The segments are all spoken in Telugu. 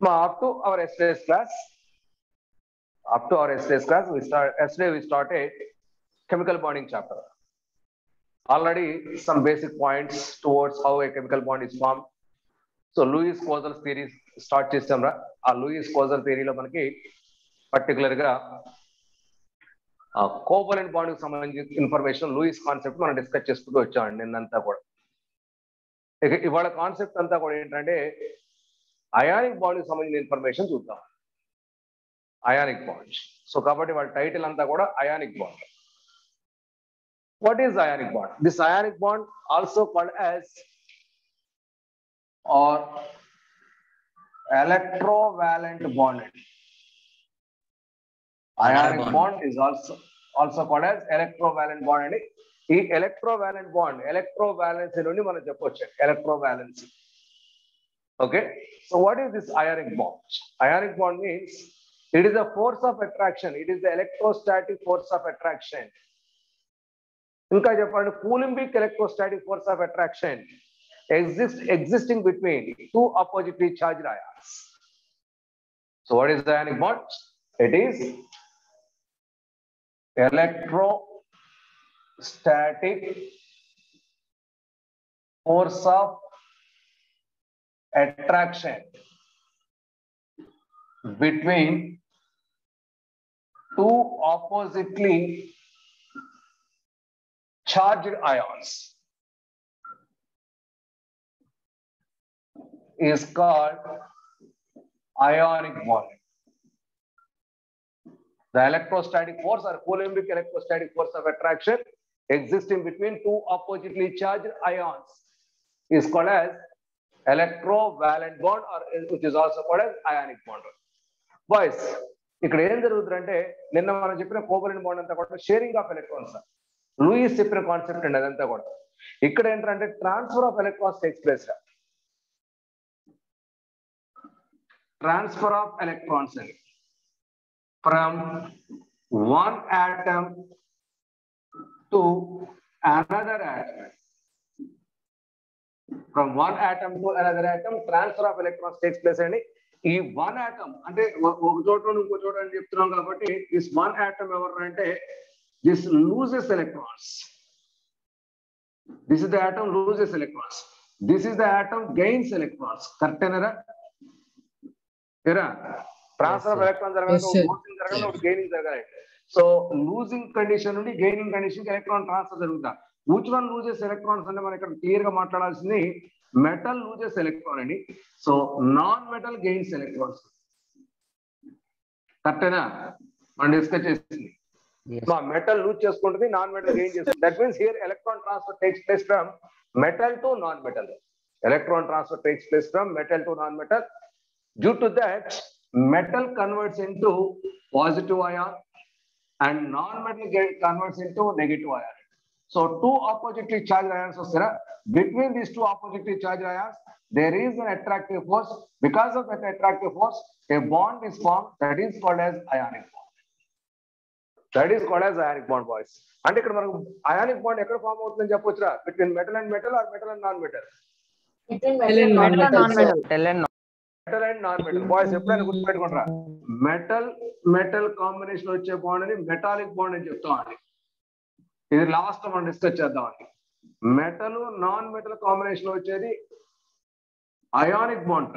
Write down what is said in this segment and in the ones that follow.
Up to our yesterday's class, up to our yesterday's class, we start yesterday we started chemical bonding chapter. Already some basic points towards how a chemical bond is formed. So Lewis Kossel theory start చేసాం రా ఆ లూయిస్ కోజల్ థియరీలో మనకి పర్టికులర్గా కోవలెంట్ బాండ్కి సంబంధించిన ఇన్ఫర్మేషన్ లూయిస్ కాన్సెప్ట్ మనం డిస్కస్ చేసుకుంటూ వచ్చామండి నిన్నంతా కూడా ఇక ఇవాళ కాన్సెప్ట్ అంతా కూడా ఏంటంటే అయానిక్ బాండ్ సంబంధించిన ఇన్ఫర్మేషన్ చూద్దాం. అయానిక్ బాండ్ సో కాబట్టి వాళ్ళ టైటిల్ అంతా కూడా ionic bond what is ionic bond this ionic bond also called as or electrovalent bond. Ionic bond. bond is also also called as electrovalent bond. అండి ఈ ఎలక్ట్రోవాలెంట్ బాండ్ ఎలక్ట్రోవాలెన్సీ నుండి మనం చెప్పొచ్చు. Electrovalency Okay so what is this ionic bond ionic bond means it is the force of attraction it is the electrostatic force of attraction ఇంకా చెప్పండి coulombic electrostatic force of attraction exist existing between two oppositely charged ions. So what is the ionic bond? It is electrostatic force of attraction between two oppositely charged ions. is called ionic bond. The electrostatic force or Coulombic electrostatic force of attraction existing between two oppositely charged ions is called as electrovalent bond or which is also called as ionic bond boys ఇక్కడ ఏం జరుగుతుందంటే నిన్న మనం చెప్పిన కోబరిన్ బాండ్ అంతా కూడా షేరింగ్ ఆఫ్ ఎలక్ట్రాన్స్ లూయిస్ చెప్పిన కాన్సెప్ట్ అండి అదంతా కూడా. ఇక్కడ ఏంటంటే transfer of electrons takes place transfer of electrons అండి. From one atom to another atom From one atom to another atom, transfer of electrons takes place అండి. ఈ వన్ ఆటమ్ అంటే ఒక చోట నుండి ఇంకో చోట అని చెప్తున్నాం కాబట్టి దిస్ వన్ ఆటమ్ ఎవరు అంటే this loses electrons this is the atom loses electrons this is the atom gains electrons కరెక్టేనరా ఏరా? Transfer of. ఎలక్ట్రాన్ జరగాలి. లూజింగ్ జరగాలి గెయినింగ్ జరగాలి. సో లూజింగ్ కండిషన్ నుండి గెయినింగ్ కండిషన్ ఎలక్ట్రాన్ ట్రాన్స్ఫర్ జరుగుతా. వన్ లూజెస్ ఎలక్ట్రాన్స్ అంటే మనం ఇక్కడ క్లియర్గా మాట్లాడాల్సింది మెటల్ లూజెస్ ఎలక్ట్రాన్ అండి. So non metal gains electrons కరెక్టేనా మనం డిస్కస్ చేసింది. మా మెటల్ లూజ్ చేసుకుంటుంది నాన్ మెటల్ గెయిన్ చేస్తుంది that means here electron transfer takes place from metal to non metal electron transfer takes place from metal to non metal due to that metal converts into positive ion and non-metal get converts into negative ion. So two oppositely charged ions are between these two oppositely charged ions there is an attractive force because of that attractive force a bond is formed that is called as ionic bond that is called as ionic bond boys అంటే ఇక్కడ మనకు అయానిక్ బాండ్ ఎక్కడ ఫామ్ అవుతుందని చెప్పొచ్చురా between metal and metal or metal and non metal Metal and non-metal. Tell and metal and non metal boys ఎప్పుడైనా గుర్తుపెట్టుకుంటారా మెటల్ మెటల్ కాంబినేషన్ వచ్చే బాండ్ అని మెటాలిక్ బాండ్ అని చెప్తామండి ఇది లాస్ట్ మనం డిస్కస్ చేద్దామండి మెటల్ నాన్ మెటల్ కాంబినేషన్ వచ్చేది ionic bond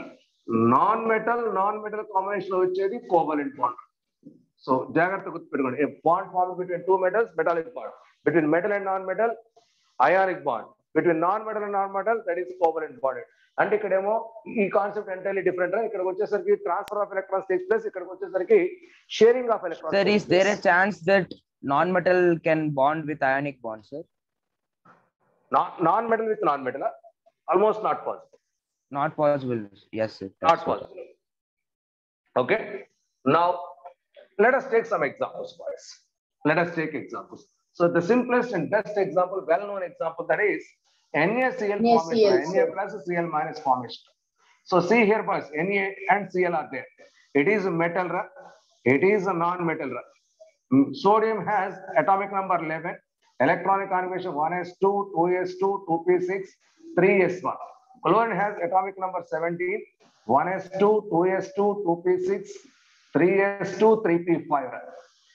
non metal non metal combination వచ్చేది కోవలెంట్ బాండ్ సో జాగ్రత్త గుర్తుపెట్టుకోండి. ఏ bond form between two metals metallic bond between metal and non metal ionic bond between non metal and non metal that is covalent bond అంటే ఇక్కడేమో ఈ కాన్సెప్ట్ ఎంటైర్లీ డిఫరెంట్ ఇక్కడికి వచ్చేసరికి transfer of electrons takes place ఇక్కడికి వచ్చేసరికి sharing of electrons that non-metal can bond with ionic bond, sir? Non-metal with non-metal, almost not possible. Not possible, yes, sir. Not possible. Okay. Now, let us take some examples, boys. Let us take examples. So the simplest and best example, well-known example that is NaCl formation, Na plus Cl minus formation. So see here, boys, Na and Cl are there. It is a metal, it is a non-metal, ra- Mm, Sodium has atomic number 11, electronic configuration 1s2, 2s2, 2p6, 3s1. chlorine has atomic number 17, 1s2, 2s2, 2p6, 3s2, 3p5.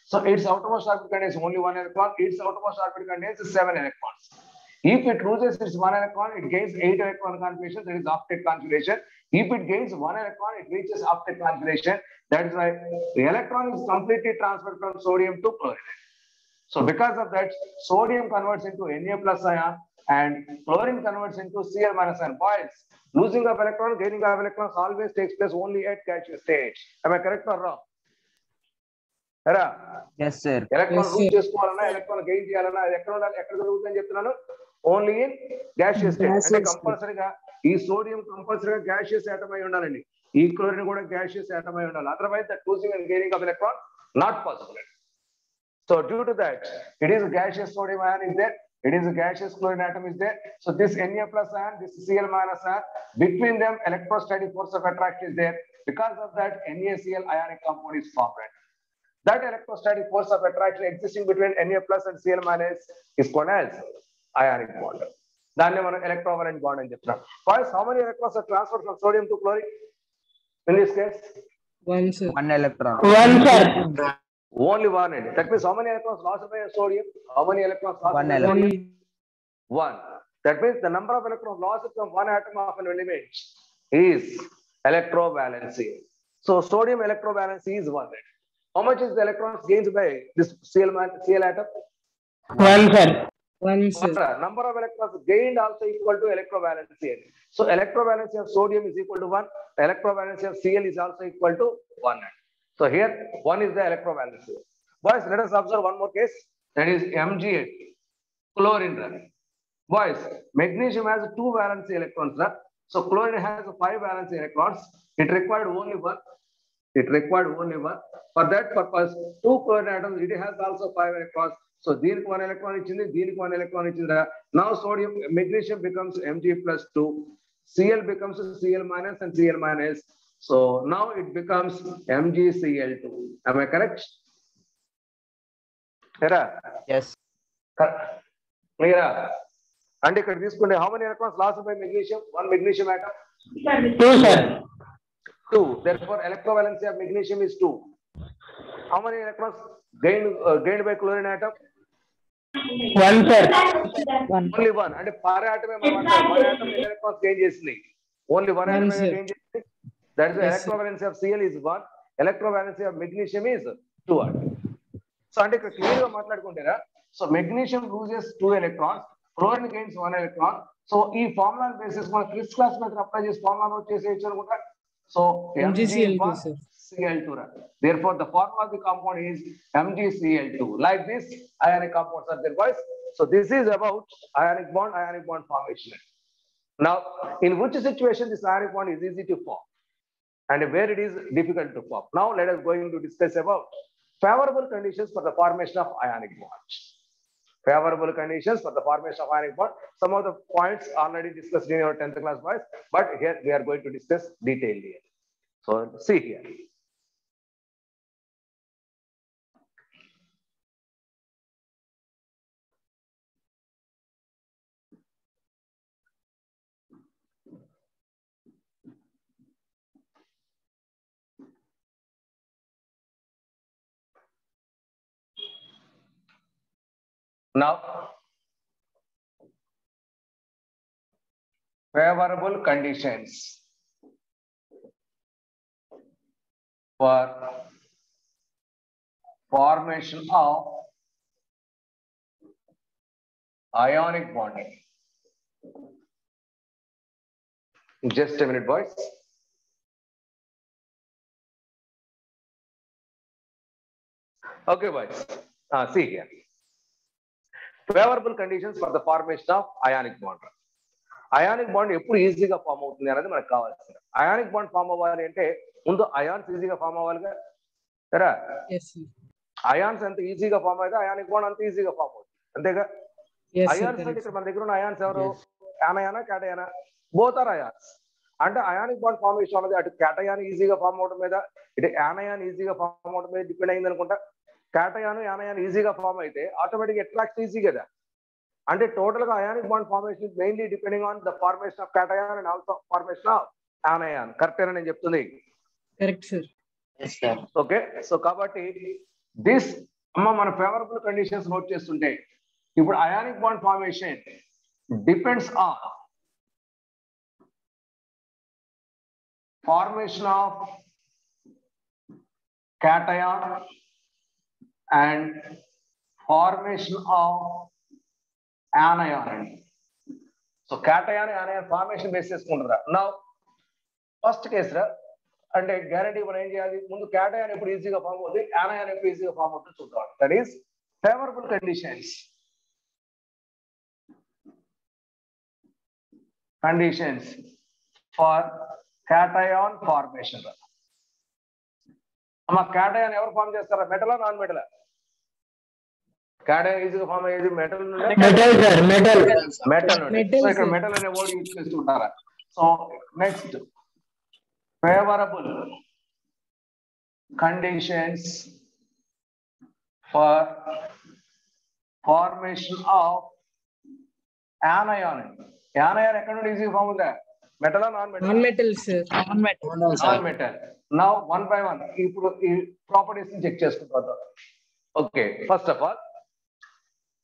So its outermost orbit contains only one electron, its outermost orbit contains seven electrons. If it loses its one electron, it gains eight electron configuration, that is octet configuration. If it gains one electron, it reaches octet configuration. That is why the electron is completely transferred from sodium to chlorine. So because of that, sodium converts into Na plus ion and chlorine converts into Cl minus ion. Boys, losing of electron, gaining of electrons always takes place only at gaseous stage. Am I correct or wrong? ఎరా Yes, sir. Electron Yes, lose. చేసుకోవాలన్నా ఎలక్ట్రాన్ గెయిన్ చేయాలన్నా ఎక్కడ ఉండాలి ఎక్కడ జరుగుతుందని చెప్తున్నాను only in gaseous state Gaseous అంటే state. కంపల్సరీగా ఈ సోడియం కంపల్సరీగా గ్యాషియస్ ఆటమ్ అయి ఉండాలండి ఈ క్లోరిన్ కూడా గ్యాషియస్ ఆటమ్ అయి ఉండాలి otherwise that losing and gaining of electron not possible so due to that it is gaseous sodium ion is there it is a gaseous chlorine atom is there so this Na plus ion this Cl minus ion between them electrostatic force of attraction is there because of that NaCl ionic compound is formed that electrostatic force of attraction existing between Na plus and Cl minus is called as ionic bond. దాన్ని మనం ఎలక్ట్రోవలెంట్ బాండ్ అని చెప్తున్నాం boys how many electrons are transfer from sodium to chlorine in this case One, sir. One electron. One, sir. Only one అండి that means how many electrons loss by sodium how many electrons loss One by electron. Sodium one that means the number of electrons lost from one atom of an element is electrovalency so sodium electrovalency is one how much is the electrons gained by this Cl man Cl atom One, sir. Number of electrons gained also equal to electrovalency. So electrovalency of sodium is equal to one. Electrovalency of Cl is also equal to one. So here one is the electrovalency. Boys, let us observe one more case. That is Mg8, chlorine. Boys, magnesium has two valency electrons. So chlorine has five valency electrons. It required only one. It required only one. For that purpose, two chlorine atoms, it has also five electrons. So దీనికి one electron ఇచ్చింది దీనికి one electron ఇచ్చింది now sodium magnesium becomes Mg plus 2 Cl becomes Cl minus and Cl minus so now it becomes MgCl2 am I correct ఎరా Yes. క్లియరా అంటే ఇక్కడ తీసుకుంటే how many electrons loss by magnesium one magnesium atom Two, sir. 2 therefore electrovalency of magnesium is 2 how many electrons gained uh, gained by chlorine atom One, sir. One. Only one అంటే పర్ ఆటమే మనం వన్ ఎలక్ట్రాన్స్ గెయిన్ చేసింది. ఓన్లీ వన్ One, ఆటమే. గెయిన్ చేసింది. That is of Cl is one electrovalency of magnesium is two at so అంటే ఇక్కడ క్లియర్గా మాట్లాడుకుంటారా so magnesium loses two electrons chlorine gains one electron so ఈ ఫార్ములా బేసిస్ మన క్రిస్ క్లాస్ మెథడ్ అప్లై చేసి ఫార్ములా నోట్ చేసేయచ్చు అనుకుంటా. So MgCl2, sir. Cl2. Therefore, the formula of the compound is MgCl2. Like this, ionic compounds are there, boys. So this is about ionic bond, ionic bond formation. Now, in which situation this ionic bond is easy to form and where it is difficult to form. Now, let us going to discuss about favorable conditions for the formation of ionic bonds. Favorable conditions for the formation of ionic bond. Some of the points already discussed in your 10th class, boys, but here we are going to discuss detailedly. So see here. Now, favorable conditions for formation of ionic bonding. Just a minute, boys. Okay, boys. Uh, see here. Favourable conditions for the formation of ionic bond ionic bond ఎప్పుడు ఈజీగా ఫామ్ అవుతుంది అనేది మనకు కావాల్సింది. అయానిక్ బాండ్ ఫామ్ అవ్వాలి అంటే ముందు అయాన్స్ ఈజీగా ఫామ్ అవ్వాలిగా? సరే. అయాన్స్ ఎంత ఈజీగా ఫామ్ అయితే అయానిక్ బాండ్ అంత ఈజీగా ఫామ్ అవుతుంది. అంతేగా. అయాన్స్ అంటే ఇక్కడ. మన దగ్గర ఉన్న అయాన్స్ ఎవరు. యానయానా క్యాటయానా బోత్ ఆర్ అయాన్స్ అంటే అయానిక్ బాండ్ ఫార్మేషన్ అనేది అటు క్యాటయాన్ ఈజీగా ఫామ్ అవడం మీద ఇటు యానయాన్ ఈజీగా ఫామ్ అవడం మీద డిపెండ్ అయింది అనుకుంటా? క్యాటయాన్ యానయాన్ ఈజీగా ఫామ్ అయితే ఆటోమేటిక్ అట్రాక్ట్ ఈజీ కదా. అంటే టోటల్గా ionic bond formation mainly depending on the formation of cation and also formation of anion కరెక్టేనా నేను చెప్తుంది? Correct sir Yes, sir. Okay so కాబట్టి దిస్ అమ్మ మన ఫేవరబుల్ కండిషన్స్ నోట్ చేస్తుంటే ఇప్పుడు ionic bond formation depends on formation of cation and formation of anion. అండి so cation anion formation base చేసుకుంటారా? నా ఫస్ట్ కేసు రా అంటే గ్యారంటీ మనం ఏం చేయాలి? ముందు క్యాటయాన్ ఎప్పుడు ఈజీగా ఫామ్ అవుతుంది యానయాన్ ఎప్పుడు ఈజీగా ఫామ్ అవుతుంది చూద్దాం. That is favourable conditions conditions for cation formation అమ్మ క్యాటయాన్ ఎవరు ఫామ్ చేస్తారా? మెటలా నాన్ మెటలా క్యాటయాన్ ఈజీగా ఫామ్ అయ్యేది మెటల్ నుండి? Metal sir metal. Metal Metal, so ఇక్కడ sir. మెటల్ అనే వర్డ్ యూజ్ చేస్తుంటారా? So next favourable conditions for formation of anion anion ఎక్కడ నుండి ఈజీ ఫామ్ ఉందా? Metal non metal non metal sir non metal నా వన్ బై వన్ ఇప్పుడు ఈ ప్రాపర్టీస్ చెక్ చేసుకుంటాం. Okay first of all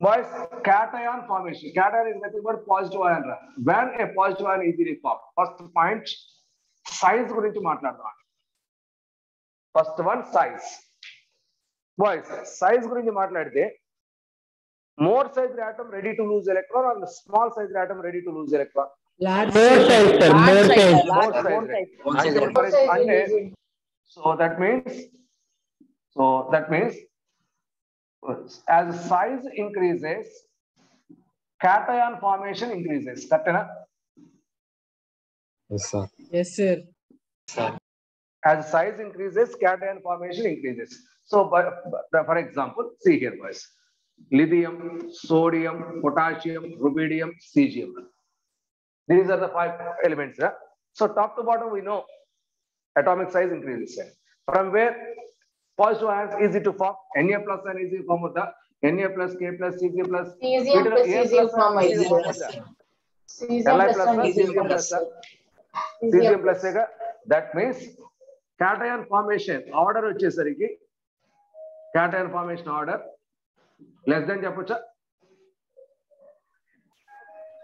boys cation formation? Cation is nothing but positive ion రా when a positive ion is reformed first point size గురించి మాట్లాడదాం. First one size boys size గురించి మాట్లాడితే more size atom ready to lose electron and small size atom ready to lose electron large more size sir more size more size అంటే అంటే so that means so that means as size increases, cation formation increases. Correct enough? Yes, sir. Yes, sir. As size increases, cation formation increases. So, for example, see here, boys. Lithium, sodium, potassium, rubidium, cesium. These are the five elements. So, top to bottom, we know atomic size increases. From where positive ions easy to form Na plus and easy form of the Na plus K plus Cg plus Cesium plus cesium form easy form of the Cesium Li plus plus one plus cesium cesium plus plus Cesium cesium plus గా that means cation formation order వచ్చేసరికి cation formation order less than చెప్పొచ్చా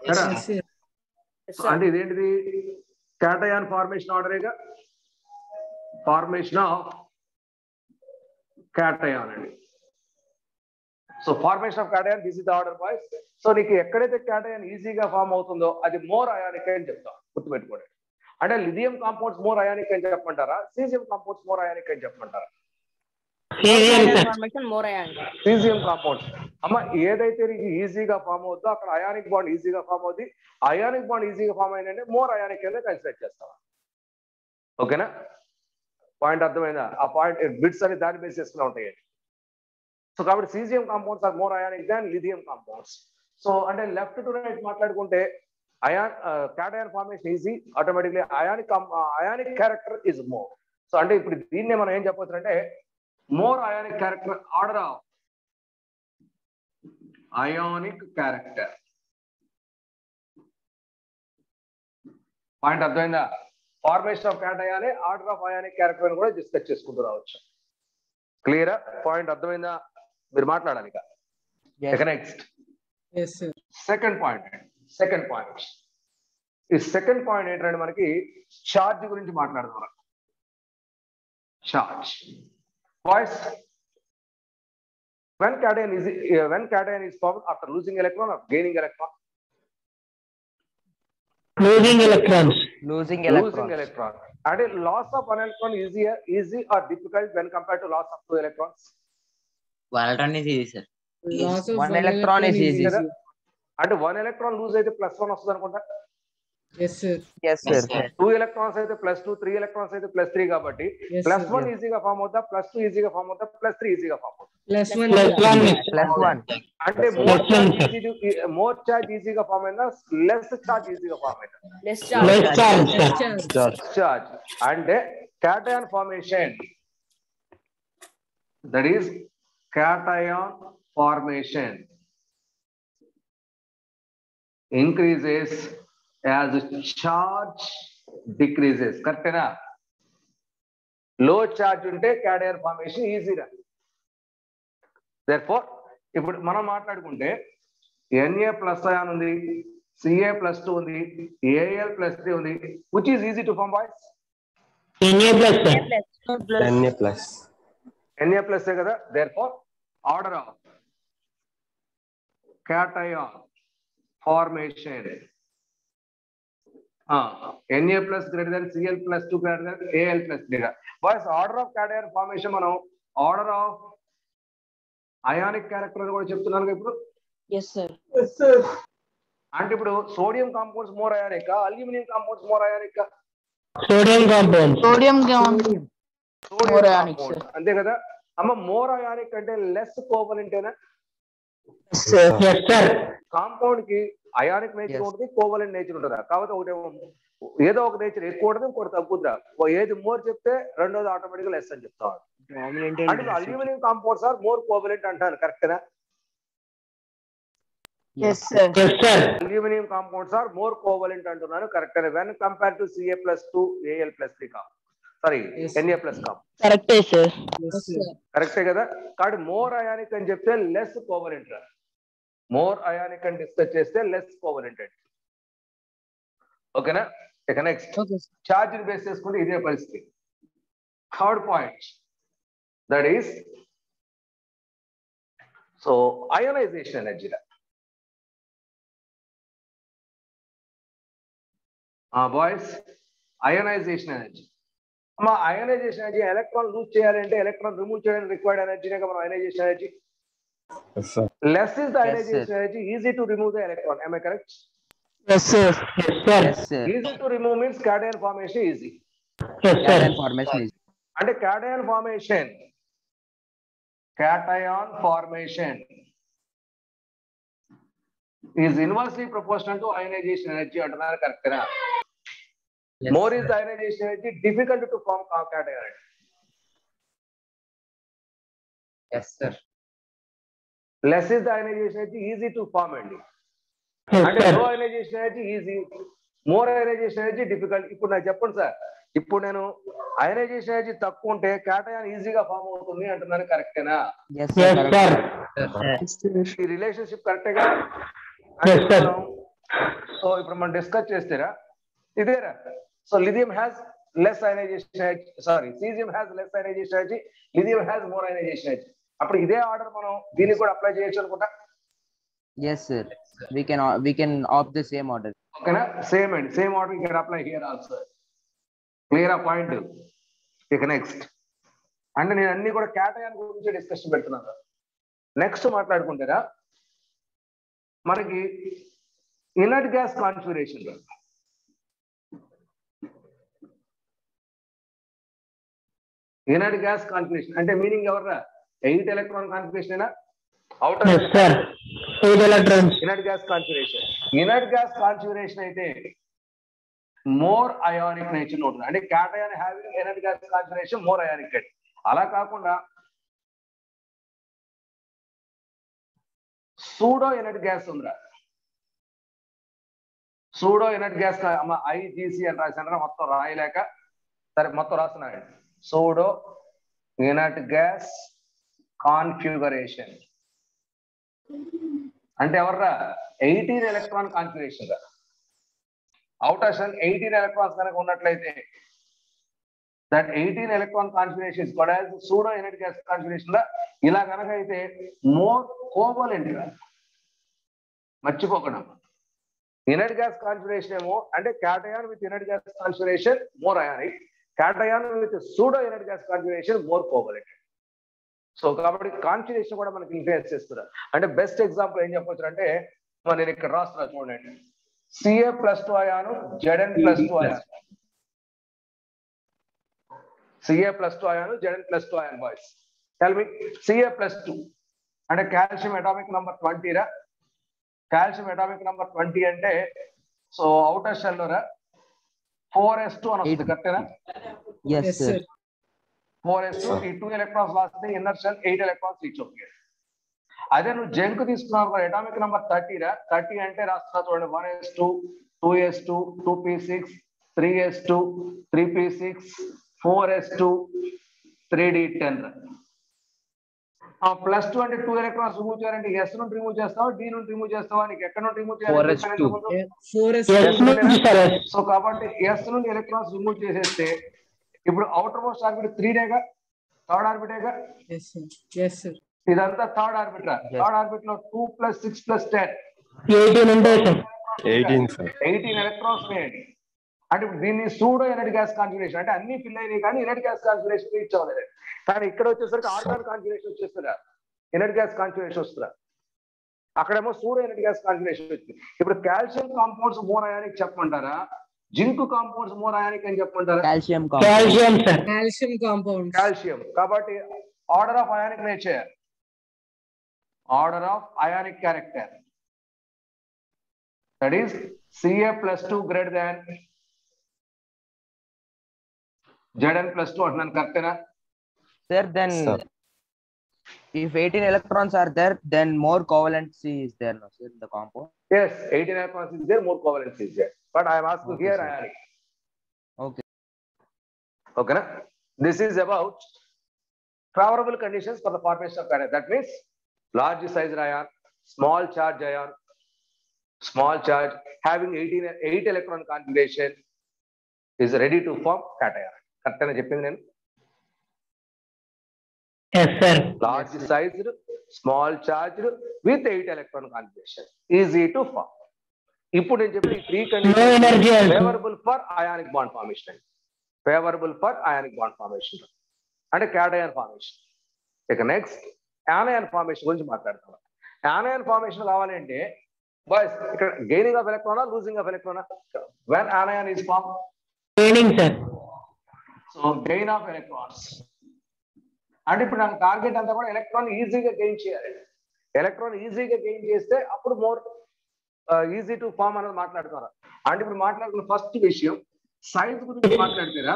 కదా? ఎస్ సార్ So, అంటే ఇదేంటిది cation formation ఆర్డరేగా ఫార్మేషన్ ఆఫ్ cation అండి so formation of cation this is the order boys so నీకు ఎక్కడైతే cation ఈజీగా ఫామ్ అవుతుందో అది మోర్ అయానిక్ అని చెప్తాం. గుర్తుపెట్టుకోండి. అంటే లిథియం కాంపౌండ్స్ మోర్ అయానిక్ అని చెప్పమంటారా? సీజియం కాంపౌండ్స్ మోర్ అయానిక్ అని చెప్పమంటారా? సీజియం కాంపౌండ్స్ అమ్మ ఏదైతే నీకు ఈజీగా ఫామ్ అవుతుందో అక్కడ అయానిక్ బాండ్ ఈజీగా ఫామ్ అవుతుంది అయానిక్ బాండ్ ఈజీగా ఫామ్ అయిందంటే మోర్ అయానిక్ కింద కన్సిడర్ చేస్తాం ఓకేనా? పాయింట్ అర్థమైందా? ఆ పాయింట్ బిట్స్ అని దాన్ని బేస్ చేసుకునే ఉంటాయి. సో కాబట్టి caesium compounds are more ionic than lithium compounds. So అంటే లెఫ్ట్ టు రైట్ మాట్లాడుకుంటే ion cation formation easy automatically ionic ionic character is more. So అంటే ఇప్పుడు దీన్నే మనం ఏం చెప్పవచ్చు అంటే more ionic character order of ionic character. Point అర్థమైందా? ఫార్మేషన్ ఆఫ్ క్యాటయానే ఆర్డర్ ఆఫ్ అయానిక్ క్యారెక్టర్ అని కూడా డిస్కస్ చేసుకుంటూ రావచ్చు. క్లియరా పాయింట్ అర్థమైందా? మీరు మాట్లాడాలి ఇక. Next second point second point ఈ సెకండ్ పాయింట్ ఏంటంటే మనకి చార్జ్ గురించి మాట్లాడుతున్నాం. Charge voice when cation is uh, when cation is formed after losing electron or gaining electron? Losing electrons Losing losing electrons. electron and a loss of one electron easier easy or difficult when compared to loss of two electrons Valtron is easy, sir. లాస్ ఆఫ్ one electron is easy. అంటే వన్ ఎలక్ట్రాన్ లూజ్ అయితే ప్లస్ వన్ వస్తుంది అనుకుంటా yes sir Yes, Yes, sir. sir. Two electrons అయితే ప్లస్ టూ త్రీ ఎలక్ట్రాన్స్ అయితే ప్లస్ త్రీ కాబట్టి ఎస్ ప్లస్ వన్ సార్ ఈజీగా ఫామ్ అవుతా ప్లస్ టూ ఈజీగా ఫామ్ అవుతా ప్లస్ త్రీ ఈజీగా ఫామ్ అవుతా plus one plus one Plus one. అంటే Plus more one, charge more charge ఈజీగా ఫామ్ అయినా లెస్ చార్జ్ ఈజీగా ఫామ్ అయినా Less charge. Less charge sir charge అంటే cation formation that is cation formation increases as charge decreases. కరెక్టేనా లో చార్జ్ ఉంటే క్యాడయర్ ఫార్మేషన్ ఈజీరా దేర్ ఇప్పుడు మనం మాట్లాడుకుంటే ఎన్ఏ ప్లస్ అయాన్ ఉంది సిఏ ప్లస్ టూ ఉంది ఏఎల్ ప్లస్ త్రీ ఉంది which is easy to form boys NA plus sir. NA plus. NA plus కదా? Therefore order of cation formation NA plus greater than CL plus two greater than AL plus three boys order of cation formation మనం ఆర్డర్ ఆఫ్ అయానిక్ క్యారెక్టర్ అని కూడా చెప్తున్నాను ఇప్పుడు Yes, sir. అంటే ఇప్పుడు sodium compounds more ionic aluminium compounds more ionic compounds. Sodium సోడియం compound. అంతే కదా అమ్మ మోర్ అయానిక్ అంటే లెస్ కోవలెంటేనా. కాంపౌండ్కి అయానిక్ నేచర్. ఉంటుంది కోవలెంట్ నేచర్ ఉంటుందా? కాబట్టి ఒకటి ఏదో ఒక నేచర్ ఎక్కువ ఉంటుంది ఇంకోటి తగ్గుద్దా ఏది మోర్ చెప్తే రెండోది ఆటోమేటిక్ లెస్ అని చెప్తా అంటే aluminium compounds are more covalent అంటారు కరెక్టేనా Yes, sir. Yes sir. Aluminium compounds are more covalent అంటున్నాను correct when compare to CA plus two AL plus three com sorry. ఎన్ఏ plus కామ్. Yes, sir. కరెక్టే కదా? కాబట్టి మోర్ అయానిక్ అని చెప్తే లెస్ కోవలెంట్ మోర్ అయానిక్ అని డిస్కస్ చేస్తే లెస్ కోవలెంట్ అండి ఓకేనా ఇక నెక్స్ట్. ఛార్జ్ బేస్ చేసుకుంటే ఇదే పరిస్థితి. Third point that is so ionisation energy boys ionisation energy మా అయోనైజేషన్ ఎనర్జీ ఎలక్ట్రాన్ లూజ్ చేయాలంటే ఎలక్ట్రాన్ రిమూవ్ చేయడానికి రిక్వైర్డ్ ఎనర్జీనే మనం ionisation energy Yes, sir. less is the Yes, ionization energy easy to remove the electron am i correct Yes, sir. Yes sir. Yes, sir. easy to remove means cation formation easy Yes sir. Cation formation is అంటే cation formation cation formation is inversely proportional to ionization energy అంటున్నారు కరెక్టేనా మోరీస్ ఐరైజేషన్ అయితే difficult to form sir less is ionisation అయితే ఈజీ టు ఫార్మ్ అండి. అంటే లో ఐనైజేషన్ అయితే ఈజీ మోర్ ఐనైజేషన్ అయితే డిఫికల్ట్ ఇప్పుడు నాకు చెప్పండి సార్ ఇప్పుడు నేను ఐనైజేషన్ అయితే తక్కువ ఉంటే కేటయాన్ ఈజీగా ఫామ్ అవుతుంది అంటున్నాను కరెక్టేనా రిలేషన్షిప్ కరెక్ట్గా సో ఇప్పుడు మనం డిస్కస్ చేస్తేరా ఇదేరా. So lithium has less ionisation sorry caesium has less ionisation energy lithium has more ionisation energy అప్పుడు ఇదే ఆర్డర్ మనం దీనికి కూడా అప్లై చేయొచ్చు అనుకుంటా? Yes, sir. We can uh, we can opt the same order. ఓకేనా? సేమ్ అండి సేమ్ ఆర్డర్ ఇక్కడ అప్లై హియర్ ఆల్సో క్లియర్ ఆ పాయింట్ ఇక నెక్స్ట్ అంటే నేను అన్ని కూడా కేటయాన్ గురించి డిస్కషన్ పెడుతున్నాను. నెక్స్ట్ మాట్లాడుకుంటారా మనకి inert gas configuration inert gas configuration అంటే మీనింగ్ ఎవర్రా? Eight electron configuration outer electrons. Inert gas configuration inert gas configuration అయితే మోర్ అయానిక్ నేచర్ ఉంటుంది అంటే cation having inert gas configuration more ionic అలా కాకుండా సూడో ఇనర్ట్ గ్యాస్ ఉందిరా. సూడో ఇనర్ట్ గ్యాస్ ఐజీసీ అని రాసిన మొత్తం రాయలేక సరే మొత్తం రాస్తున్నాడు సూడో ఇనర్ట్ గ్యాస్ కాన్ఫిగరేషన్ అంటే ఎవర్రా? ఎయిటీన్ ఎలక్ట్రాన్ కాన్ఫిగరేషన్ రా. అవుటర్ షెల్ ఎయిటీన్ ఎలక్ట్రాన్స్ కనుక ఉన్నట్లయితే దట్ ఎయిటీన్ ఎలక్ట్రాన్ కాన్ఫిగరేషన్ కూడా సూడో ఎనర్జీ గ్యాస్ కాన్ఫిగరేషన్ లా ఇలా కనుక అయితే మోర్ కోవలెంట్గా మర్చిపోకుండా. ఇనర్ట్ గ్యాస్ కాన్ఫిగరేషన్ ఏమో అంటే cation with inert gas configuration more ionic cation with pseudo energy gas configuration more covalent so కాబట్టి కాన్ఫిగరేషన్ కూడా మనకి ఇన్ఫ్లుయెన్స్ చేస్తున్నారు అంటే బెస్ట్ ఎగ్జాంపుల్ ఏం చెప్పొచ్చు అంటే నేను ఇక్కడ రాస్తున్నా చూడండి. CA plus two ion ZN plus two ion CA plus two ion ZN plus two ion boys కలిపి మీ సిఏ ప్లస్ టూ అంటే కాల్షియం అటామిక్ నంబర్ ట్వంటీరా కాల్షియం అటామిక్ నంబర్ ట్వంటీ అంటే సో అవుటర్ రా ಫೋರ್ ಎಸ್ ಟು ಇದು ಕರೆಕ್ಟೇನಾ four s two two electrons lost they inner shell eight electrons each okay ಅದೇ ನೀವು zinc this number atomic number ತರ್ಟಿದ thirty ಅಂತೆ ರಾಷ್ಟ್ರ one s two two S two two p six three s two three p six four s two three d ten plus two అంటే టూ ఎలక్ట్రాన్స్ రిమూవ్ చేయాలంటే ఎస్ నుండి రిమూవ్ చేస్తావా? డి నుండి రిమూవ్ చేస్తావా? నీకు ఎక్కడ నుండి remove 4s2. Four s s నుంచి సార్. ఎస్ సో కాబట్టి ఎస్ నుండి ఎలక్ట్రాన్స్ రిమూవ్ చేసేస్తే ఇప్పుడు అవుటర్ మోస్ట్ ఆర్బిట్ త్రీనేగా థర్డ్ ఆర్బిటేగా ఇదంతా third orbit third ఆర్బిట్లో two plus six plus ten. Eighteen eighteen electrons వేయండి అంటే ఇప్పుడు దీన్ని సూడో ఎనర్జీ గ్యాస్ కాన్ఫిగరేషన్ అంటే అన్ని ఫిల్ అయినాయి కానీ ఎనర్జీ గ్యాస్ కాన్ఫిగరేషన్ రీచ్ అవ్వలేదు కానీ ఇక్కడ వచ్చేసరికి ఆర్గాన్ కాన్ఫిగరేషన్ వచ్చేస్తుందా? ఎనర్జీ గ్యాస్ కాన్ఫిగరేషన్ వస్తుందా? అక్కడేమో సూడో ఎనర్జీ గ్యాస్ కాన్ఫిగరేషన్ వచ్చింది. ఇప్పుడు కాల్షియం కాంపౌండ్స్ మోర్ అయానిక్ చెప్పమంటారా? జింక్ కాంపౌండ్స్ మోర్ అయానిక్ అని చెప్పమంటారా? Calcium calcium sir. Calcium compound calcium. కాబట్టి order of ionic nature order of ionic character. That is CA plus two greater than Zn plus 2 ಅದನ್ನ ಕರ್ತೆನಾ Sir then sir. if 18 electrons are there then more covalency is there no sir in the compound yes 18 electrons is there more covalency. is there but i am asking okay, here sir. ionic okay okay na? this is about favorable conditions for the formation of cation. that means large size ion small charge ion small charge having 18 8 electron configuration is ready to form cation correct చెప్పింది నేను. Large sized, small charged with 8 electron configuration. Easy to form. ఇప్పుడు నేను చెప్పిన three also. Favourable for ionic bond formation favourable for ionic bond formation అంటే క్యాటయాన్ ఫార్మేషన్ ఇక నెక్స్ట్ యానయాన్ ఫార్మేషన్ గురించి మాట్లాడతాం. యానయాన్ ఫార్మేషన్ కావాలంటే బాయ్స్ ఇక్కడ గెయినింగ్ ఆఫ్ ఎలక్ట్రానా losing of ఎలక్ట్రానా when anion is form training sir so gain of electrons అంటే ఇప్పుడు నాకు టార్గెట్ అంతా కూడా ఎలక్ట్రాన్ ఈజీగా గెయిన్ చేయాలి. ఎలక్ట్రాన్ ఈజీగా గెయిన్ చేస్తే అప్పుడు మోర్ ఈజీ టు ఫామ్ అనేది మాట్లాడుతున్నారు అంటే ఇప్పుడు మాట్లాడుకున్న ఫస్ట్ విషయం సైజ్ గురించి మాట్లాడితేరా?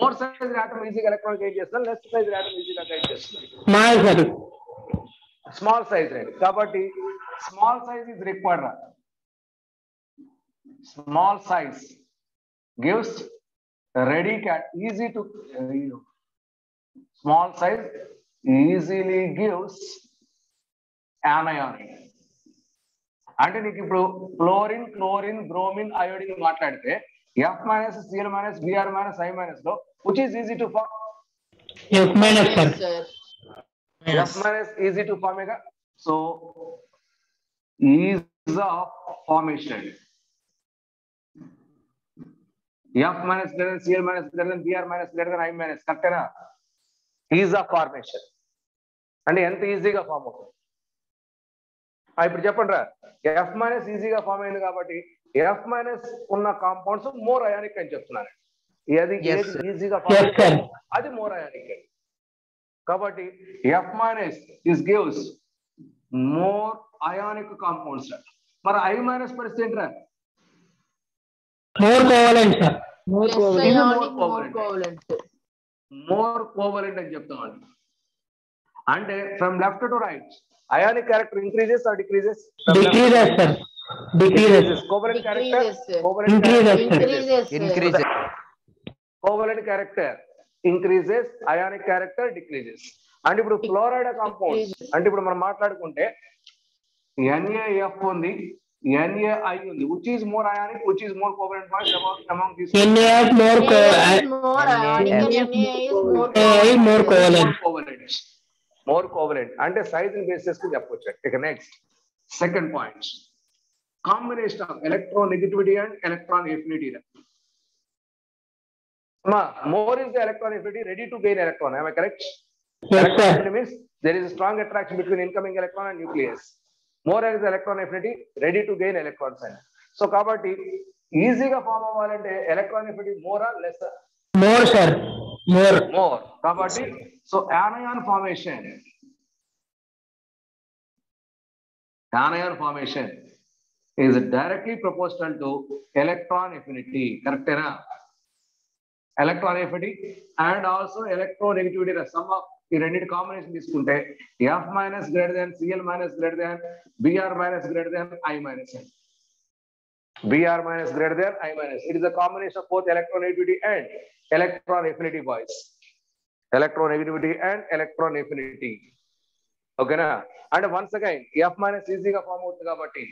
మోర్ సైజ్ ఆటం ఈజీగా ఎలక్ట్రాన్ గెయిన్ చేస్తున్నారు లెస్ సైజ్ ఆటం ఈజీగా గెయిన్ చేస్తున్నారు స్మాల్ సైజ్ రేట్ కాబట్టి small size is required small size gives ready cat easy to small size easily gives anionic అంటే నీకు ఇప్పుడు క్లోరిన్ క్లోరిన్ బ్రోమిన్ అయోడిన్ మాట్లాడితే F minus CL minus BR minus I మైనస్లో which is easy to form F minus sir F minus easy to form ega. So ease F minus greater than Cl minus greater than Br minus greater than I minus కరెక్టేనా ఈజ్ ఆఫ్ ఫార్మేషన్ అంటే ఎంత ఈజీగా ఫామ్ అవుతుంది? ఇప్పుడు చెప్పండి రా. ఎఫ్ మైనస్ ఈజీగా ఫామ్ అయింది కాబట్టి ఎఫ్ మైనస్ ఉన్న కాంపౌండ్స్ మోర్ అయానిక్ అని చెప్తున్నాను అది. ఈజీగా ఫామ్. అది మోర్ అయానిక్ కాబట్టి F minus this gives more ionic compounds మరి ఐ మైనస్ పరిస్థితి ఏంట్రా మోర్ కోవాలండి సార్ More ఇది covalent. more More covalent. covalent. More covalent అని చెప్తామండి అంటే from left to right ionic character increases or decreases decreases sir decreases covalent character. Covalent sir. Increases. Covalent character increases ionic character decreases అంటే ఇప్పుడు క్లోరైడ్ కాంపౌండ్. అంటే ఇప్పుడు మనం మాట్లాడుకుంటే ఎన్ఏఎఫ్ ఉంది ఎన్ఏఐ ఉంది which is more ionic which is more covalent boys amount amount this NaF more Na is more ionic and NAF. Na is more AI more covalent. Covalent more covalent అంటే సైజ్ని బేస్ చేసుకుని చెప్పొచ్చు ఇక next second point combination of electronegativity and electron affinity more is the electron affinity ready to gain electron am i correct Yes, electron sir. affinity means there is a strong attraction between incoming electron and nucleus more an electron affinity ready to gain electrons and so కాబట్టి ఈజీగా ఫామ్ అవ్వాలంటే electron affinity more or less more sir more more కాబట్టి so anion formation anion formation is directly proportional to electron affinity కరెక్టేనా electron affinity and also electronegativity sum of ఈ రెండింటి కాంబినేషన్ తీసుకుంటే F minus greater than Cl minus greater than Br minus greater than I minus Br minus greater than I minus it is the combination of both electronegativity and electron affinity boys electronegativity and electron affinity ఓకేనా and once again F minus ఈజీగా ఫామ్ అవుతుంది కాబట్టి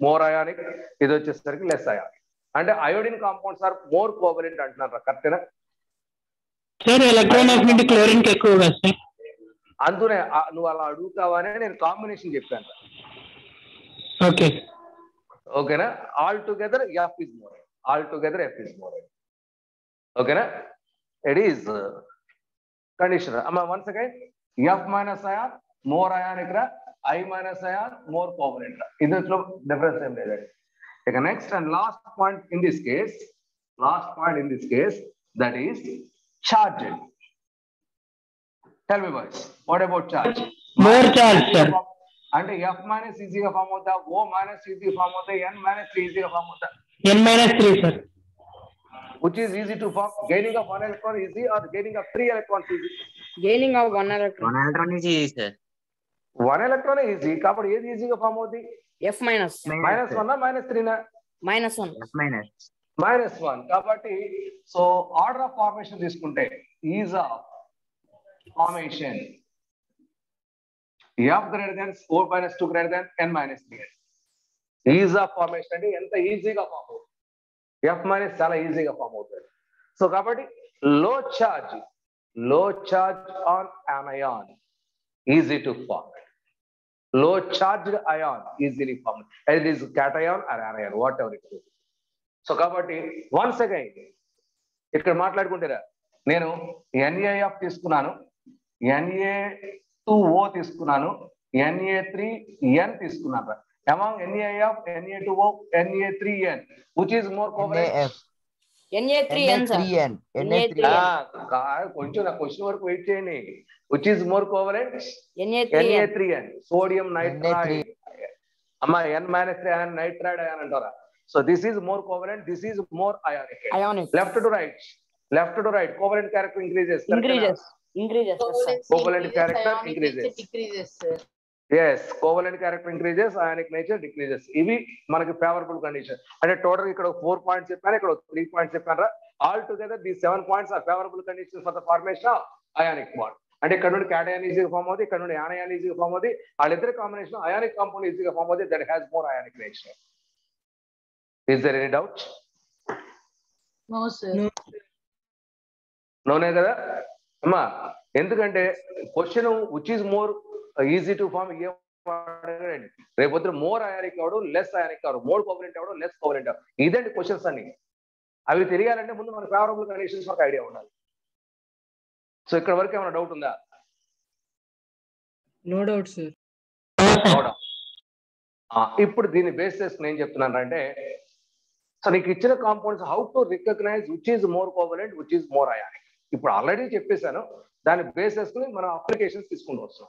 మోర్ అయానిక్ ఇది వచ్చేసరికి లెస్ అయానిక్ అంటే iodine compounds are more covalent అంటున్నారు కరెక్టేనా? సార్ ఎలక్ట్రాన్ అఫినిటీ క్లోరిన్కి ఎక్కువ కదా సార్ అందునే నువ్వు అలా అడుగుతావనే నేను కాంబినేషన్ చెప్పాను. ఓకే ఓకేనా? All together F is more all together F is more ఓకేనా? ఇట్ ఈస్ కండిషన్ అమ్మ once again F minus ion more ionic రా I minus ion more covalent ఇందులో డిఫరెన్స్ ఏం లేదండి. ఇక next and last point in this case last point in this case that is charge tell me boys what about charge More charge, sir. అంటే ఎఫ్ మైనస్ ఈజీగా ఫామ్ అవుతా ఓ మైనస్ ఈజీ ఫామ్ అవుతా ఎన్ మైనస్ ఈజీగా ఫామ్ అవుతా N minus three sir which is easy to form gaining of one electron easy or gaining of three electrons easy? Gaining of one electron. One electron easy sir one electron easy కాబట్టి ఏది ఈజీగా ఫామ్ అవుతుంది F minus. Minus one minus త్రీనా Minus one. Minus minus one కాబట్టి సో ఆర్డర్ ఆఫ్ ఫార్మేషన్ తీసుకుంటే ease of formation F greater than four minus two greater than N minus three ease of formation అంటే ఎంత ఈజీగా ఫామ్ అవుతుంది. ఎఫ్ మైనస్ చాలా ఈజీగా ఫామ్ అవుతుంది. సో కాబట్టి low చార్జ్లో charge on anion easy to form low charged ion easily formed. It is cation or anion, whatever it is. So కాబట్టి వన్స్ అగైన్ ఇక్కడ మాట్లాడుకుంటారా నేను ఎన్ఏఎఫ్ తీసుకున్నాను ఎన్ఏ టూ ఓ తీసుకున్నాను ఎన్ఏ త్రీ ఎన్ తీసుకున్నాను among N A F Na two O Na three N which is more NaF. కొంచెం నా క్వశ్చన్ వరకు వెయిట్ చేయండి which is more covalent Na3N. Na3N, sodium nitride. Na3. అమ్మా N minus three ion nitride ion అంటారా so this is more covalent this is more ionic Ionic. Left to right left to right covalent character increases Increases. Increases. yes, sir. Covalent character increases. decreases, sir. Yes covalent character increases ionic nature decreases ఇవి మనకి ఫేవరబుల్ కండిషన్ అంటే టోటల్ ఇక్కడ ఫోర్ పాయింట్స్ చెప్పాను ఇక్కడ త్రీ పాయింట్స్ చెప్పాను all together the seven points are favourable condition for the formation of ionic bond అంటే ఇక్కడ నుండి క్యాటయాన్ ఈజీగా ఫామ్ అవుతుంది ఇక్కడ నుండి యానయాన్ ఈజీగా ఫామ్ అవుతుంది వాళ్ళిద్దరి కాంబినేషన్ అయానిక్ కాంపౌండ్ ఈజీగా ఫామ్ అవుతుంది that has more ionic nature is there any doubt No, sir. No. నోనే కదా అమ్మా ఎందుకంటే question which is more easy to form ఏం అడగడండి రేపొద్దు మోర్ అయానిక్ అవడు లెస్ అయానిక్ అవడు మోర్ కోవలెంట్ అవడు లెస్ కోవలెంట్ అవడు ఇదండి క్వశ్చన్స్ అన్ని. అవి తెలియాలంటే ముందు మన ఫేవరబుల్ కండిషన్స్ ఒక ఐడియా ఉండాలి. సో ఇక్కడ వరకు ఏమైనా డౌట్ ఉందా? Sir. అవునా? ఆ, ఇప్పుడు దీన్ని బేస్ చేసుకుని ఏం చెప్తున్నాను అంటే సో నీకు ఇచ్చిన compounds how to recognize which is more covalent which is more ionic ఇప్పుడు ఆల్రెడీ చెప్పేశాను దాన్ని బేస్ చేసుకుని మనం అప్లికేషన్స్ తీసుకుంటూ వస్తాం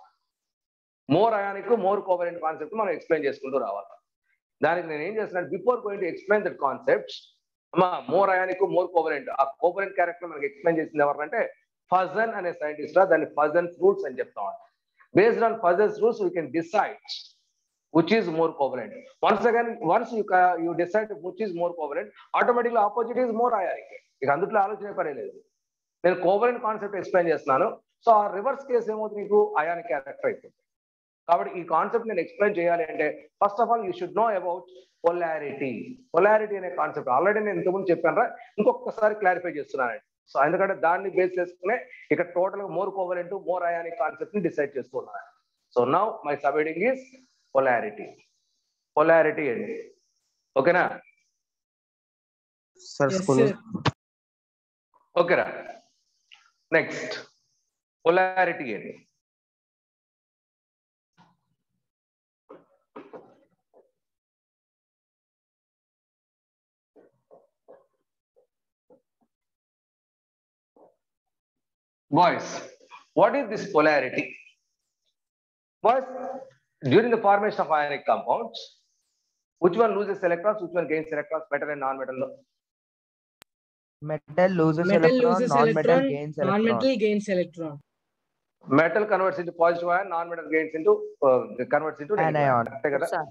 more ionic more covalent concept మనం ఎక్స్ప్లెయిన్ చేసుకుంటూ రావాలి. దానికి నేను ఏం చేస్తున్నాను before going to explain that concept అమ్మా మోర్ అయానిక్ మోర్ కోవలెంట్ ఆ కోవలెంట్ క్యారెక్టర్ మనకి ఎక్స్ప్లెయిన్ చేసింది ఎవరంటే ఫజన్ అనే సైంటిస్ట్ దాన్ని ఫజన్ రూల్స్ అని చెప్తాం based on Fajans rules you can decide which is more covalent once again once you you decide which is more more covalent, opposite is more ionic ఇక అందుట్లో ఆలోచన పడలేదు నేను కోవలెంట్ కాన్సెప్ట్ ఎక్స్ప్లెయిన్ చేస్తున్నాను. సో ఆ రివర్స్ కేసు ఏమవుతుంది నీకు? అయానిక్ క్యారెక్టర్ అయిపోతుంది. కాబట్టి ఈ కాన్సెప్ట్ నేను ఎక్స్ప్లెయిన్ చేయాలి అంటే first of all you should know about polarity polarity అనే కాన్సెప్ట్ ఆల్రెడీ నేను ఇంతకుముందు చెప్పాను ఇంకొకసారి క్లారిఫై చేస్తున్నానండి. సో ఎందుకంటే దాన్ని బేస్ చేసుకునే ఇక్కడ టోటల్గా మోర్ కోవలెంట్ మోర్ అయానిక్ కాన్సెప్ట్ని డిసైడ్ చేస్తున్నాను. So now my subheading is polarity polarity అండి ఓకేనా. ఓకేరా నెక్స్ట్ పొలారిటీ అండి Boys, what is this polarity? Boys, during the formation of ionic compounds, which one loses electrons, which one gains electrons, metal and non-metal? Metal loses Metal electron, loses non-metal gains electron. non-metal gains electron. Metal converts into positive ion non metal gains into converts into Anion. అంతే కదా సార్